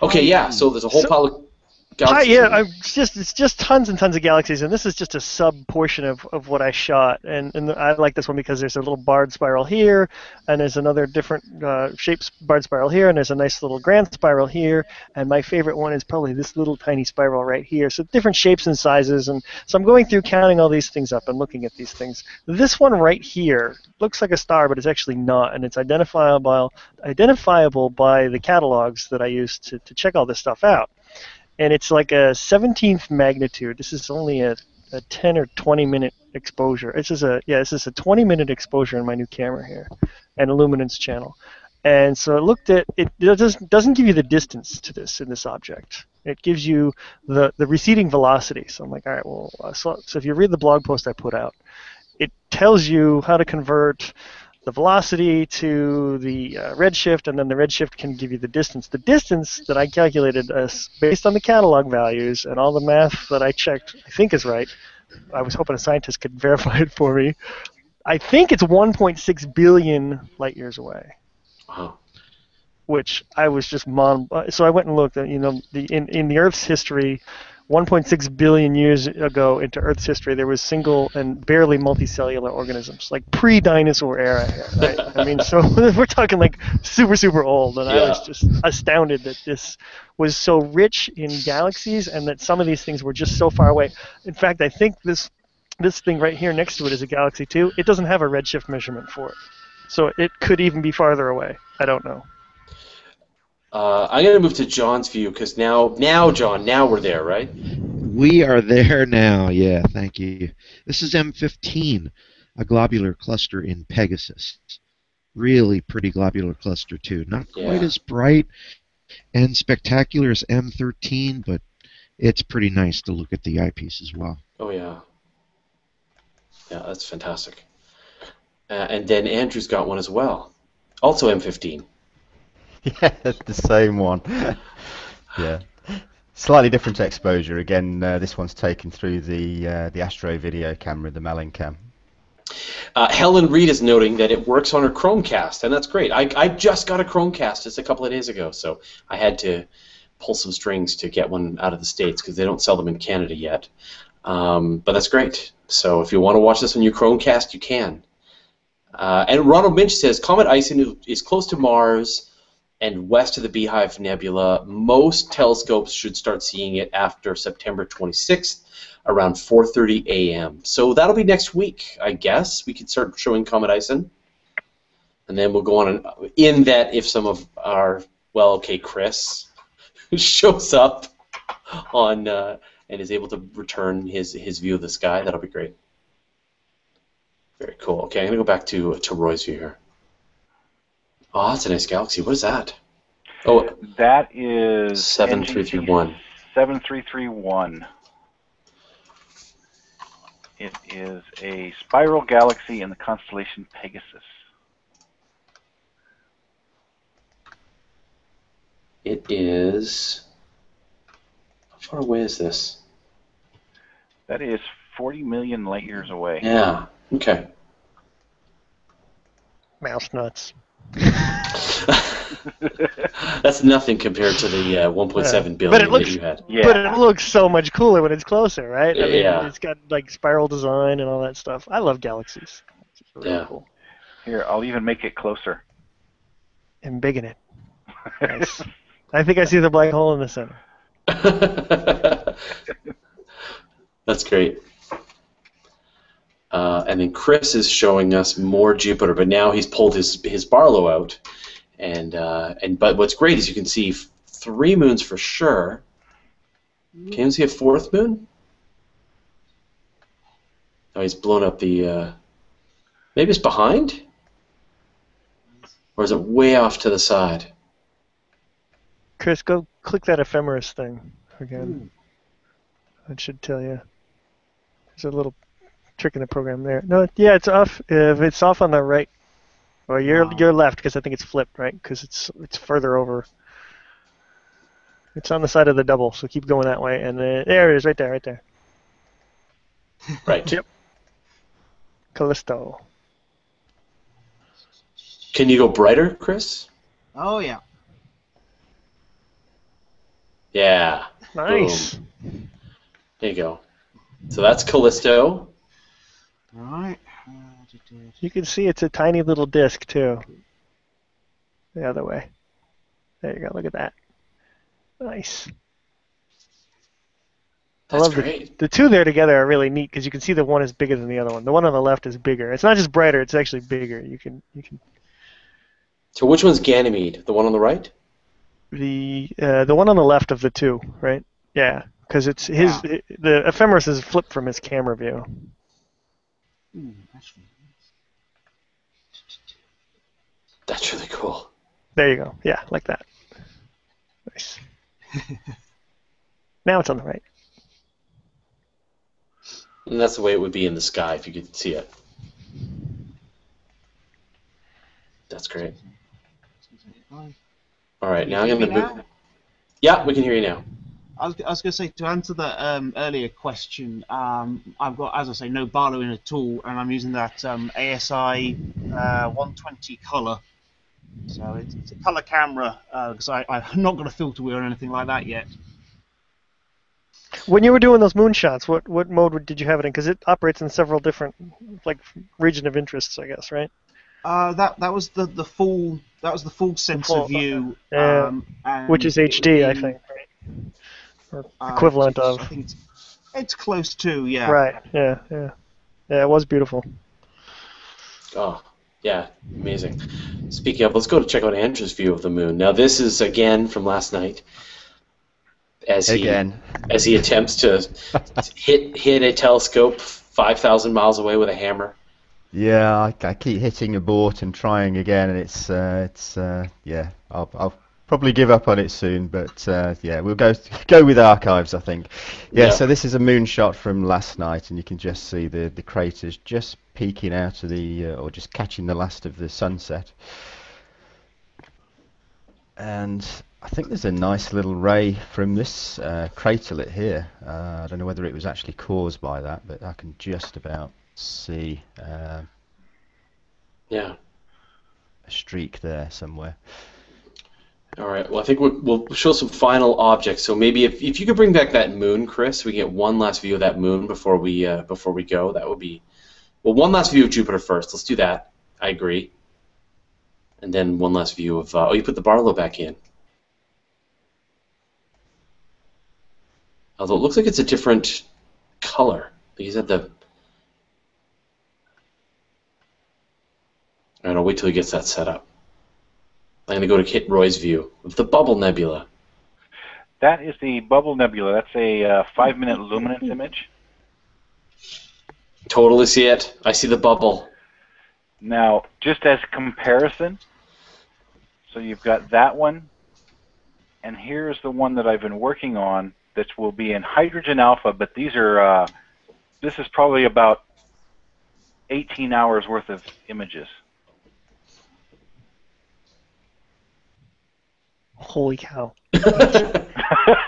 Okay. Yeah. So there's a whole So- pile of Hi, yeah. I'm just it's just tons and tons of galaxies, and this is just a sub portion of, of what I shot. And and I like this one because there's a little barred spiral here, and there's another different uh, barred spiral here, and there's a nice little grand spiral here. And my favorite one is probably this little tiny spiral right here. So different shapes and sizes, and so I'm going through counting all these things up and looking at these things. This one right here looks like a star, but it's actually not, and it's identifiable identifiable by the catalogs that I use to, to check all this stuff out and it's like a 17th magnitude. This is only a, a 10 or 20 minute exposure. This is a yeah, this is a 20 minute exposure in my new camera here, and luminance channel. And so it looked at it doesn't doesn't give you the distance to this in this object. It gives you the the receding velocity. So I'm like, all right, well, uh, so, so if you read the blog post I put out, it tells you how to convert the velocity to the uh, redshift, and then the redshift can give you the distance. The distance that I calculated as based on the catalog values and all the math that I checked, I think is right. I was hoping a scientist could verify it for me. I think it's 1.6 billion light years away, Wow. which I was just mon. uh, So I went and looked. At, you know, the in in the Earth's history, 1.6 billion years ago into Earth's history, there was single and barely multicellular organisms, like pre-dinosaur era. Right? I mean, so we're talking like super, super old, and I was just astounded that this was so rich in galaxies, and that some of these things were just so far away. In fact, I think this this thing right here next to it is a galaxy too. It doesn't have a redshift measurement for it, so it could even be farther away. I don't know. Uh, I'm gonna move to John's view because now, now, John, now we're there, right? We are there now. Yeah, thank you. This is M15, a globular cluster in Pegasus. Really pretty globular cluster too. Not quite Yeah. as bright and spectacular as M13, but it's pretty nice to look at the eyepiece as well. Oh yeah. Yeah, that's fantastic. Uh, and then Andrew's got one as well, also M15. Yeah, the same one. yeah. Slightly different exposure. Again, uh, this one's taken through the uh, the Astro video camera, the Mallincam. Uh, Helen Reed is noting that it works on her Chromecast, and that's great. I, I just got a Chromecast just a couple of days ago, so I had to pull some strings to get one out of the states because they don't sell them in Canada yet. Um, but that's great. So if you want to watch this on your Chromecast, you can. Uh, and Ronald Minch says Comet ISON is close to Mars and west of the Beehive Nebula. Most telescopes should start seeing it after September 26th, around 4:30 a.m. So that'll be next week, I guess. We could start showing Comet ISON, and then we'll go on. And, in that, if some of our well, okay, Chris shows up on uh, and is able to return his his view of the sky, that'll be great. Very cool. Okay, I'm gonna go back to to Roy's view here. Oh, that's a nice galaxy. What is that? Oh, That is seven three three one. 7331. It is a spiral galaxy in the constellation Pegasus. It is. How far away is this? That is 40 million light years away. Yeah. Okay. Mouse nuts. That's nothing compared to the uh, 1.7 billion But it looks- that you had. Yeah. But it looks so much cooler when it's closer, right? I mean, Yeah. it's got like spiral design and all that stuff. I love galaxies. It's really Yeah. cool. Here, I'll even make it closer. And big in it. Nice. I think I see the black hole in the center. That's great. Uh, and then Chris is showing us more Jupiter, but now he's pulled his his Barlow out, and uh, and but what's great is you can see three moons for sure. Can you see a fourth moon? Oh, he's blown up the. Uh, maybe it's behind, or is it way off to the side? Chris, go click that ephemeris thing again. That should tell you. There's a little trick in the program there. No, yeah, it's off. If it's off on the right, or your Wow. your left, because I think it's flipped, right? Because it's it's further over. It's on the side of the double, so keep going that way, and then, there it is, right there, right there. Right. Yep. Callisto. Can you go brighter, Chris? Oh yeah. Yeah. Nice. There you go. So that's Callisto. All right. Uh, You can see it's a tiny little disc too. The other way. There you go. Look at that. Nice. I love the, great. the two there together are really neat because you can see the one is bigger than the other one. The one on the left is bigger. It's not just brighter; it's actually bigger. You can you can So which one's Ganymede? The one on the right? the uh, the one on the left of the two, right? Yeah, because it's his the ephemeris is flipped from his camera view. Ooh, that's really That's really cool. There you go. Yeah, like that. Nice. now it's on the right. And that's the way it would be in the sky if you could see it. That's great. All right, now I'm going to move. Yeah, we can hear you now. I was, I was going to say to answer the um, earlier question. Um, I've got, as I say, no Barlow in at all, and I'm using that um, ASI uh, 120 color. So it's, it's a color camera because I I've not got a filter wheel or anything like that yet. When you were doing those moonshots, what what mode did you have it in? Because it operates in several different like region of interests, I guess, right? Uh, that that was the, the full that was the full sensor full- view, Yeah. um, and Which is HD, I think, right? Or uh, equivalent it's- of. It's, it's close to yeah. Right. Yeah. Yeah. Yeah. It was beautiful. Oh, yeah, amazing. Speaking of, let's go to check out Andrew's view of the moon. Now, this is again from last night. As he Again. as he attempts to hit hit a telescope five thousand miles away with a hammer. Yeah, I, I keep hitting abort and trying again, and it's uh, it's uh, yeah. I'll, I'll probably give up on it soon, but uh, yeah, we'll go go with archives, I think. Yeah, Yeah. So this is a moonshot from last night, and you can just see the the craters just peeking out of the uh, or just catching the last of the sunset. And I think there's a nice little ray from this uh, craterlet here. Uh, I don't know whether it was actually caused by that, but I can just about see. Uh, Yeah. a streak there somewhere. All right. Well, I think we'll, we'll show some final objects. So maybe if, if you could bring back that moon, Chris, we get one last view of that moon before we uh, before we go. That would be well, one last view of Jupiter first. Let's do that. I agree. And then one last view of uh, oh, you put the Barlow back in. Although it looks like it's a different color. He's at the. All right, I'll wait till he gets that set up. I'm going to go to Kit Roy's view of the Bubble Nebula. That is the Bubble Nebula. That's a uh, five-minute luminance image. Totally see it. I see the bubble. Now, just as comparison, so you've got that one, and here's the one that I've been working on that will be in hydrogen alpha, but these are, uh, this is probably about 18 hours worth of images. Holy cow.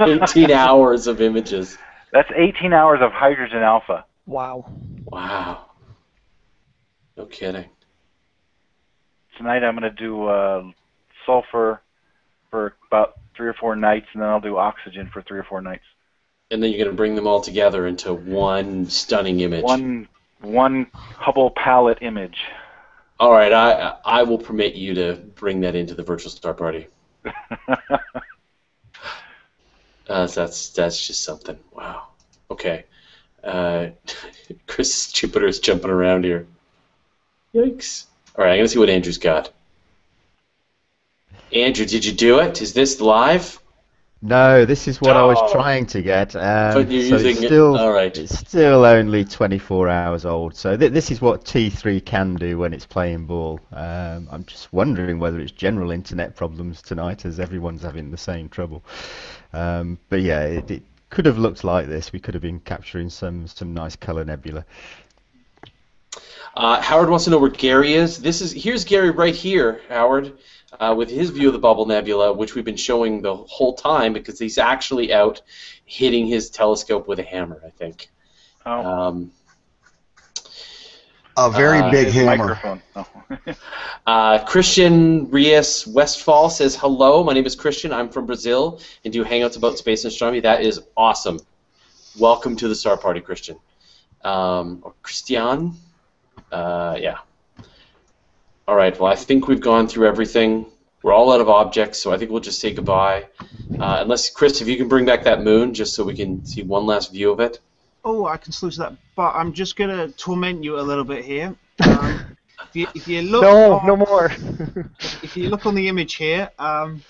18 hours of images. That's 18 hours of hydrogen alpha. Wow. Wow. No kidding. Tonight I'm going to do uh, sulfur for about three or four nights, and then I'll do oxygen for three or four nights. And then you're going to bring them all together into one stunning image. One one Hubble palette image. All right, I I will permit you to bring that into the virtual star party. Uh, that's that's just something. Wow. Okay. Uh, Chris Jupiter is jumping around here. Yikes. All right, I'm gonna see what Andrew's got. Andrew, did you do it? Is this live? No, this is what I Oh. was trying to get. Um, so it's using it- still, all right. It's still only 24 hours old. So th- this is what T3 can do when it's playing ball. Um, I'm just wondering whether it's general internet problems tonight, as everyone's having the same trouble. Um, but yeah, it, it could have looked like this. We could have been capturing some some nice color nebula. Uh, Howard wants to know where Gary is. This is here's Gary right here, Howard, uh, with his view of the Bubble Nebula, which we've been showing the whole time because he's actually out hitting his telescope with a hammer. I think. Oh, Um, A very Uh, big hammer. Oh. uh, Christian Rias Westfall says hello. My name is Christian. I'm from Brazil and do hangouts about space and astronomy. That is awesome. Welcome to the Star Party, Christian. Um, or Christian. Uh, yeah. All right. Well, I think we've gone through everything. We're all out of objects, so I think we'll just say goodbye. Uh, unless, Chris, if you can bring back that moon, just so we can see one last view of it. Oh, I can sluice that, but I'm just gonna torment you a little bit here. Um, if, you, if you look, No, on, no more. If you look on the image here, um,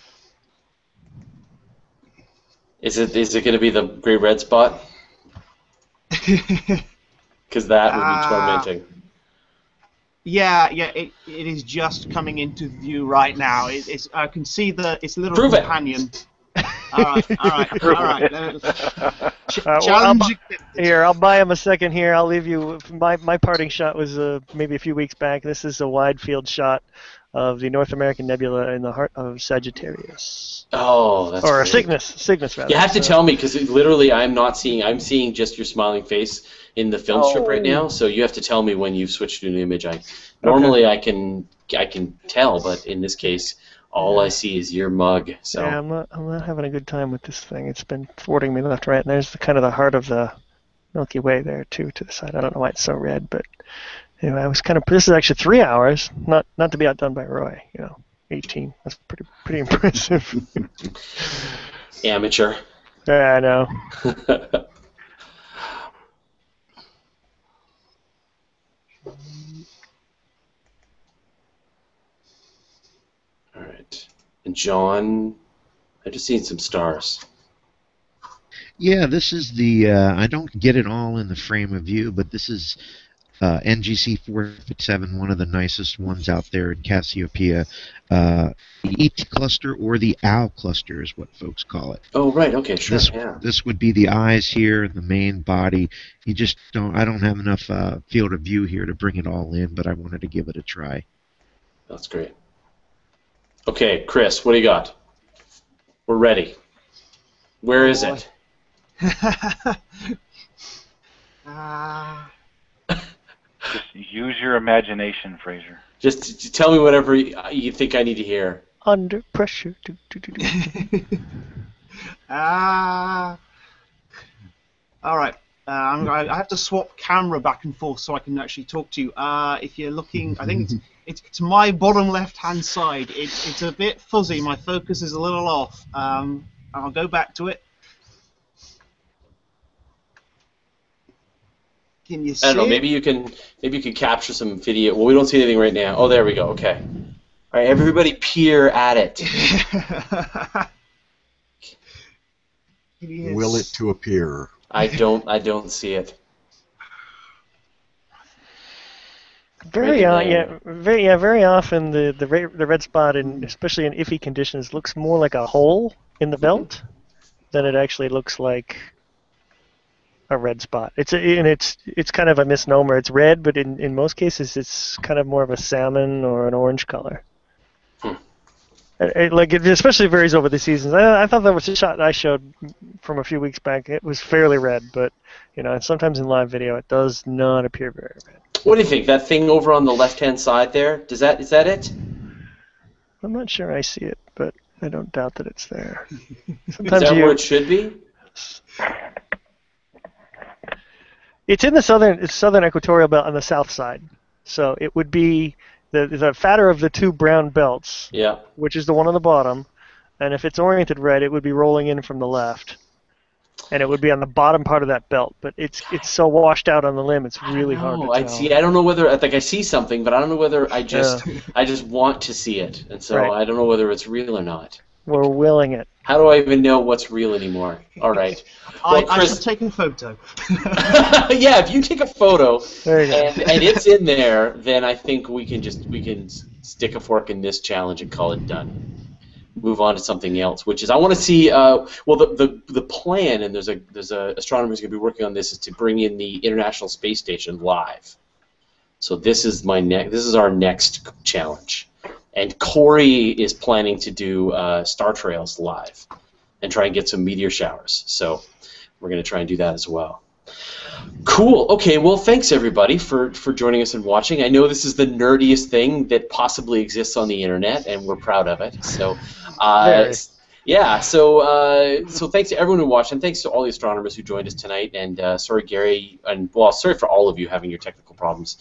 Is it is it going to be the great red spot? Because that would be Ah. tormenting. Yeah, yeah, it, it is just coming into view right now. It, it's I can see the its a little Prove it. companion. all right, all right, all right. uh, ch- Uh, well, I'll challenge bu- Here, I'll buy him a second here. I'll leave you. My, my parting shot was uh, maybe a few weeks back. This is a wide field shot of the North American Nebula in the heart of Sagittarius. Oh, that's or great. Cygnus. Cygnus, rather. You have to So- tell me because literally I'm not seeing. I'm seeing just your smiling face in the film strip right Oh. now. So you have to tell me when you've switched to an image. I normally I can I can tell, but in this case, all I see is your mug. So Yeah, I'm not, I'm not having a good time with this thing. It's been thwarting me left, right, and there's the kind of the heart of the Milky Way there too to the side. I don't know why it's so red, but anyway, I was kind of. This is actually three hours, not not to be outdone by Roy. You know, 18. That's pretty pretty impressive. amateur. yeah, I know. all right. And John, I just seen some stars. Yeah, this is the. Uh, I don't get it all in the frame of view, but this is uh, NGC 457, one of the nicest ones out there in Cassiopeia. Uh, the ET cluster or the OWL cluster is what folks call it. Oh right, okay, sure, This yeah. this would be the eyes here, the main body. You just don't. I don't have enough uh, field of view here to bring it all in, but I wanted to give it a try. That's great. Okay, Chris, what do you got? We're ready. Where is it? Ah, Just use your imagination, Fraser. Just t- tell me whatever you think I need to hear. under pressure. Do, do, do, do. Ah. all right. Uh, I'm, I I have to swap camera back and forth so I can actually talk to you. Uh, if you're looking, I think it's it's to my bottom left-hand side. It, it's a bit fuzzy. My focus is a little off. Um, I'll go back to it. Can you see? I don't know. Maybe you can maybe you can capture some video. Well, we don't see anything right now. Oh, there we go. Okay. All right, everybody peer at it. Can you Will it to appear? I don't I don't see it. Very, uh, yeah, very, yeah, very often the the red, the red spot, in especially in iffy conditions, looks more like a hole in the belt than it actually looks like a red spot. It's a, and it's it's kind of a misnomer. It's red, but in in most cases, it's kind of more of a salmon or an orange color. Hmm. It, it- like it especially varies over the seasons. I, I thought that was a shot I showed from a few weeks back. It was fairly red, but you know, sometimes in live video it does not appear very red. What do you think? That thing over on the left-hand side there? Does that is that it? I'm not sure I see it, but I don't doubt that it's there. Is Sometimes that you, where it should be? It's in the southern it's southern equatorial belt on the south side. So it would be the the fatter of the two brown belts, Yeah. which is the one on the bottom, and if it's oriented red, it would be rolling in from the left. And it would be on the bottom part of that belt, but it's it's so washed out on the limb, it's really hard to Oh, I see. I don't know whether I think I see something, but I don't know whether I just I just want to see it, and so Right. I don't know whether it's real or not. We're willing it. How do I even know what's real anymore? All right. I, Well, I Chris- should take a photo. yeah, if you take a photo There you go. and, and it's in there, then I think we can just we can stick a fork in this challenge and call it done. Move on to something else, which is I want to see. Uh, well, the, the the plan, and there's a there's a astronomer who's going to be working on this, is to bring in the International Space Station live. So this is my next. This is our next challenge, and Corey is planning to do uh, Star Trails live, and try and get some meteor showers. So we're going to try and do that as well. Cool. Okay. Well, thanks everybody for for joining us and watching. I know this is the nerdiest thing that possibly exists on the internet, and we're proud of it. So, uh. Yeah. So, uh, so thanks to everyone who watched, and thanks to all the astronomers who joined us tonight. And uh, sorry, Gary, and well, sorry for all of you having your technical problems.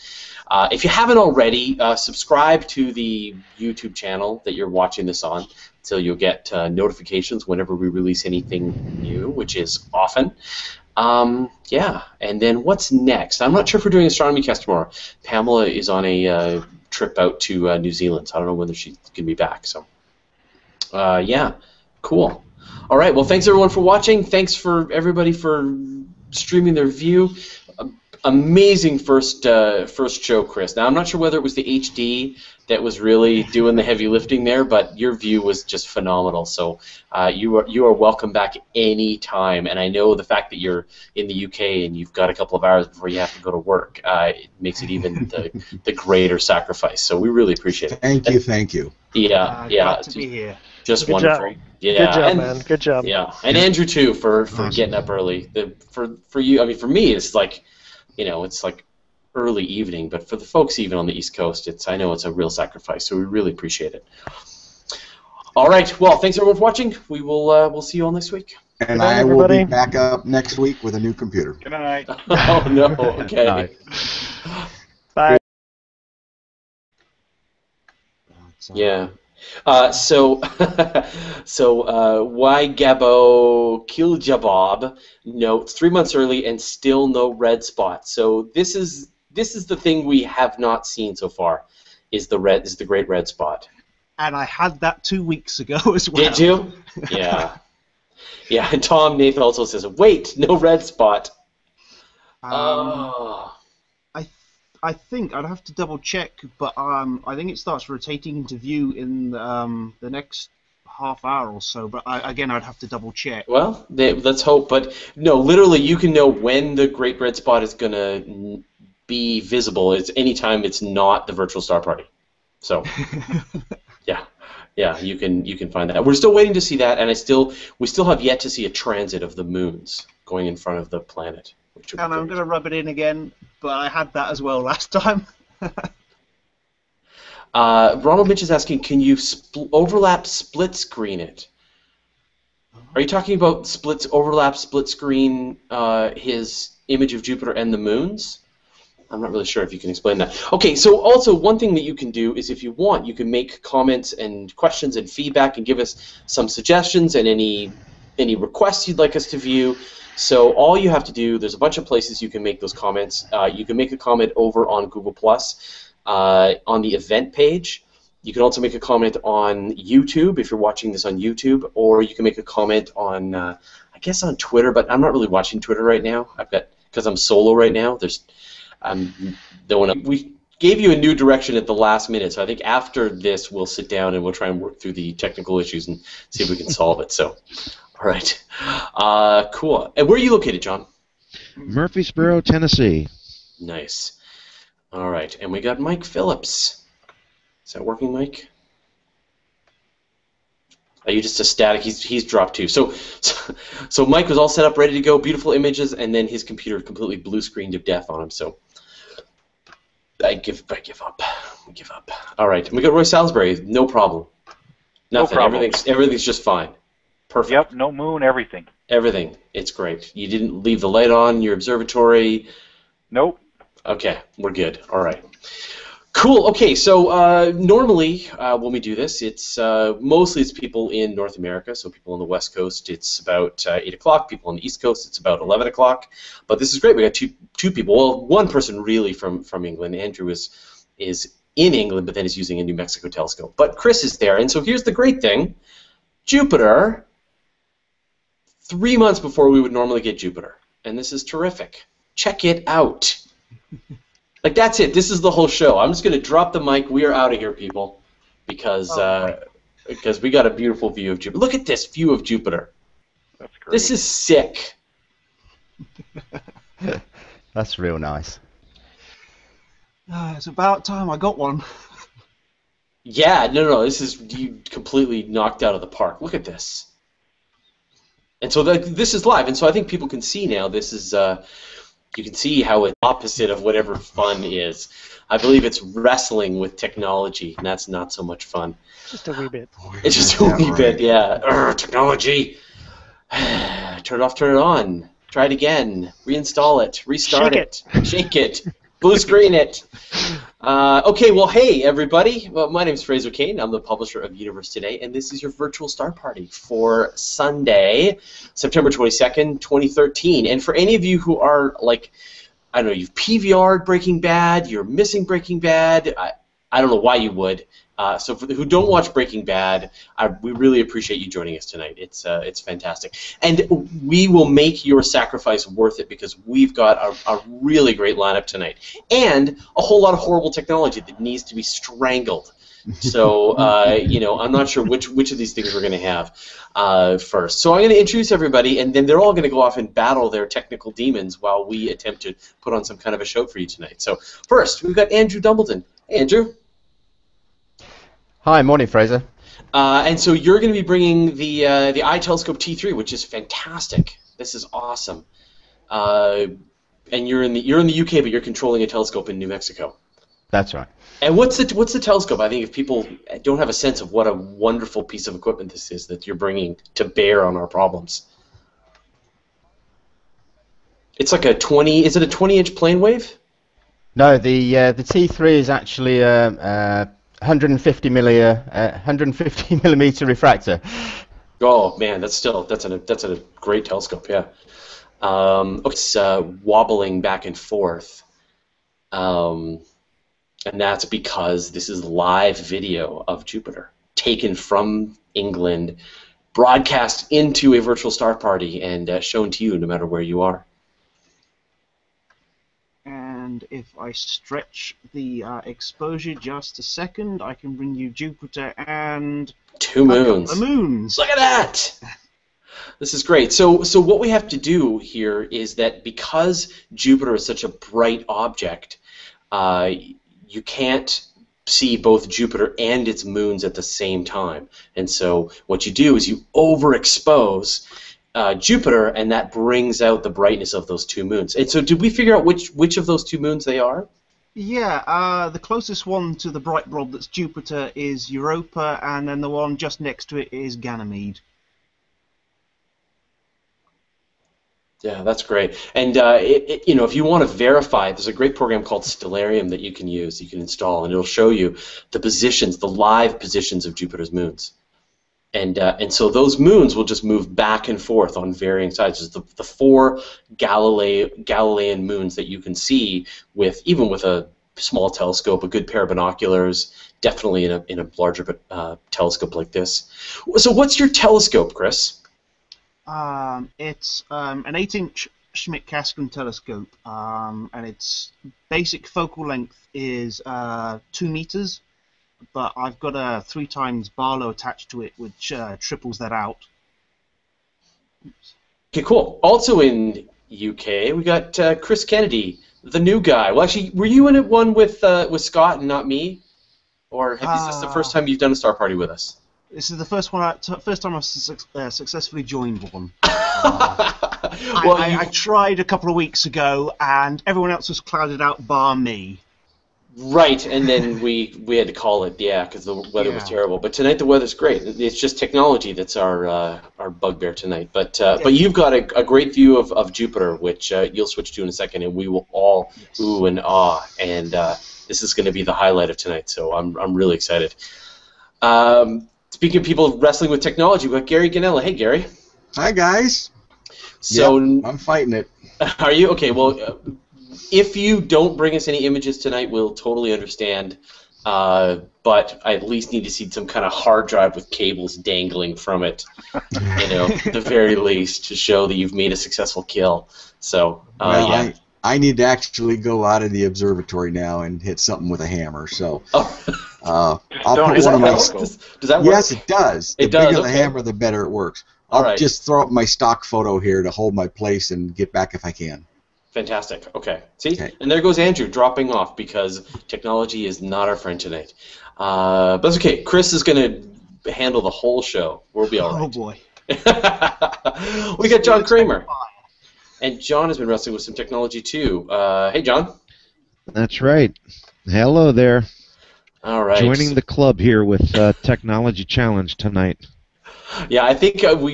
Uh, if you haven't already, uh, subscribe to the YouTube channel that you're watching this on, so you'll get uh, notifications whenever we release anything new, which is often. Um, yeah, and then what's next? I'm not sure if we're doing Astronomy Cast tomorrow. Pamela is on a uh, trip out to New Zealand, so I don't know whether she can be back. So, yeah, cool. All right, well, thanks everyone for watching. Thanks for everybody for streaming their view. Amazing first uh, first show, Chris. Now I'm not sure whether it was the HD that was really doing the heavy lifting there, but your view was just phenomenal. So uh, you are you are welcome back any time. And I know the fact that you're in the UK and you've got a couple of hours before you have to go to work, uh, it makes it even the, the greater sacrifice. So we really appreciate it. Thank you, thank you. Yeah, Uh, yeah, glad to be here. Just Good wonderful. job. Yeah, Good job, and, man. Good job. yeah, and Andrew too for, for Awesome. getting up early. The for for you, I mean, for me, it's like, you know, it's like early evening, but for the folks even on the East Coast, it's I know it's a real sacrifice. So we really appreciate it. All right, well, thanks everyone for watching. We will uh, we'll see you all next week. And night, I will everybody. be back up next week with a new computer. Good night. oh no, okay. Bye. Yeah. Uh, so, so uh, why Gabo Kiljabob notes three months early and still no red spot. So this is this is the thing we have not seen so far. Is the red is the great red spot? And I had that two weeks ago as well. Did you? Yeah. Yeah. And Tom Nathan also says, "Wait, no red spot." Um, oh. I think I'd have to double check, but um, I think it starts rotating into view in um, the next half hour or so. But I, again, I'd have to double check. Well, they, let's hope. But no, literally, you can know when the Great Red Spot is going to be visible. It's anytime it's not the virtual star party. So, yeah, yeah, you can you can find that. We're still waiting to see that, and I still we still have yet to see a transit of the moons going in front of the planet. Which would be And I'm going to rub it in again, but I had that as well last time. Uh, Ronald Mitch is asking, can you spl- overlap split screen it? Are you talking about splits overlap split screen uh, his image of Jupiter and the moons? I'm not really sure if you can explain that. Okay, so also one thing that you can do is if you want, you can make comments and questions and feedback and give us some suggestions and any any requests you'd like us to view. So all you have to do, there's a bunch of places you can make those comments. Uh, you can make a comment over on Google Plus uh, on the event page. You can also make a comment on YouTube if you're watching this on YouTube, or you can make a comment on, uh, I guess, on Twitter. But I'm not really watching Twitter right now. I've got because I'm solo right now. There's, I'm no one. We gave you a new direction at the last minute, so I think after this we'll sit down and we'll try and work through the technical issues and see if we can solve it. So, all right, uh, cool. And where are you located, John? Murfreesboro, Tennessee. Nice. All right, and we got Mike Phillips. Is that working, Mike? Are you just ecstatic? He's he's dropped too. So, so, so Mike was all set up, ready to go, beautiful images, and then his computer completely blue screened of death on him. So, I give I give up. I give up. All right, and we got Roy Salisbury. No problem. No Nothing. problem. Everything's everything's just fine. Perfect. Yep, no moon, everything. Everything. It's great. You didn't leave the light on your observatory. Nope. Okay, we're good. All right. Cool. Okay, so uh, normally uh, when we do this, it's uh, mostly it's people in North America. So people on the West Coast, it's about uh, eight o'clock. People on the East Coast, it's about eleven o'clock. But this is great. We got two two people. Well, one person really from from England. Andrew is is in England, but then is using a New Mexico telescope. But Chris is there, and so here's the great thing: Jupiter. Three months before we would normally get Jupiter, and this is terrific. Check it out. Like that's it. This is the whole show. I'm just gonna drop the mic. We are out of here, people, because Oh, uh, because we got a beautiful view of Jupiter. Look at this view of Jupiter. That's great. This is sick. That's real nice. Ah, it's about time I got one. Yeah, no, no, this is you completely knocked out of the park. Look at this. And so the, this is live, and so I think people can see now. This is uh, you can see how it's opposite of whatever fun is. I believe it's wrestling with technology, and that's not so much fun. Just a wee bit. It's just a Yeah, wee right. bit, yeah. Urgh, technology. turn it off, turn it on. Try it again. Reinstall it. Restart Shake it. Shake it. Blue screen it. Uh, okay, well, hey, everybody. Well, my name is Fraser Cain. I'm the publisher of Universe Today, and this is your virtual star party for Sunday, September 22nd, 2013. And for any of you who are like, I don't know, you've PVR'd Breaking Bad, you're missing Breaking Bad, I, I don't know why you would. Uh, so for the, who don't watch Breaking Bad, I, we really appreciate you joining us tonight. It's uh, it's fantastic, and we will make your sacrifice worth it because we've got a, a really great lineup tonight, and a whole lot of horrible technology that needs to be strangled. So uh, you know, I'm not sure which which of these things we're going to have uh, first. So I'm going to introduce everybody, and then they're all going to go off and battle their technical demons while we attempt to put on some kind of a show for you tonight. So first, we've got Andrew Dumbledon. Hey, Andrew. Hi, morning, Fraser. Uh, and so you're going to be bringing the uh, the iTelescope T3, which is fantastic. This is awesome. Uh, and you're in the you're in the UK, but you're controlling a telescope in New Mexico. That's right. And what's the what's the telescope? I think if people don't have a sense of what a wonderful piece of equipment this is that you're bringing to bear on our problems. It's like a 20. Is it a 20 inch PlaneWave? No, the uh, the T3 is actually a, uh 150 milli, uh, 150 millimeter refractor. Oh man, that's still that's a that's a great telescope. Yeah, um, it's uh, wobbling back and forth, um, and that's because this is live video of Jupiter taken from England, broadcast into a virtual star party, and uh, shown to you no matter where you are. And if I stretch the uh, exposure just a second, I can bring you Jupiter and Two moons. of moons. Look at that! This is great. So, so what we have to do here is that because Jupiter is such a bright object, uh, you can't see both Jupiter and its moons at the same time. And so, what you do is you overexpose uh, Jupiter, and that brings out the brightness of those two moons. And so, did we figure out which which of those two moons they are? Yeah, uh, the closest one to the bright blob that's Jupiter is Europa, and then the one just next to it is Ganymede. Yeah, that's great. And uh, it, it, you know, if you want to verify, there's a great program called Stellarium that you can use, you can install, and it'll show you the positions, the live positions of Jupiter's moons. And, uh, and so those moons will just move back and forth on varying sizes. The, the four Galilean moons that you can see with even with a small telescope, a good pair of binoculars, definitely in a, in a larger uh, telescope like this. So what's your telescope, Chris? Um, it's um, an 8-inch Schmidt-Cassegrain telescope, um, and its basic focal length is uh, two meters, but I've got a three times Barlow attached to it, which uh, triples that out. Okay, cool. Also in UK, we got uh, Chris Kennedy, the new guy. Well, actually, were you in it one with uh, with Scott and not me, or have, is this the first time you've done a star party with us? This is the first one. I, t- first time I've su- uh, successfully joined one. well, I, I, I tried a couple of weeks ago, and everyone else was clouded out, bar me. Right, and then we we had to call it, yeah, because the weather was terrible. But tonight the weather's great. It's just technology that's our uh, our bugbear tonight. But uh, but you've got a, a great view of, of Jupiter, which uh, you'll switch to in a second, and we will all ooh and ah, and uh, this is going to be the highlight of tonight. So I'm I'm really excited. Um, speaking of people wrestling with technology, we've got Gary Gonella. Hey, Gary. Hi guys. So Yep, I'm fighting it. Are you okay? Well, uh, if you don't bring us any images tonight, we'll totally understand. Uh, but I at least need to see some kind of hard drive with cables dangling from it, you know, at the very least, to show that you've made a successful kill. So, uh, well, yeah. I, I need to actually go out of the observatory now and hit something with a hammer. So Oh, uh, I'll put one of my. does, does that work? Yes, it does. It the bigger does, the hammer, the better it works. I'll right. just throw up my stock photo here to hold my place and get back if I can. Fantastic. Okay. See? Okay. And there goes Andrew dropping off because technology is not our friend tonight. Uh, but that's okay. Chris is going to handle the whole show. We'll be all Oh boy. we got John Kramer. And John has been wrestling with some technology too. Uh, hey, John. That's right. Hello there. All right. Joining the club here with uh, Technology Challenge tonight. Yeah, I think uh, we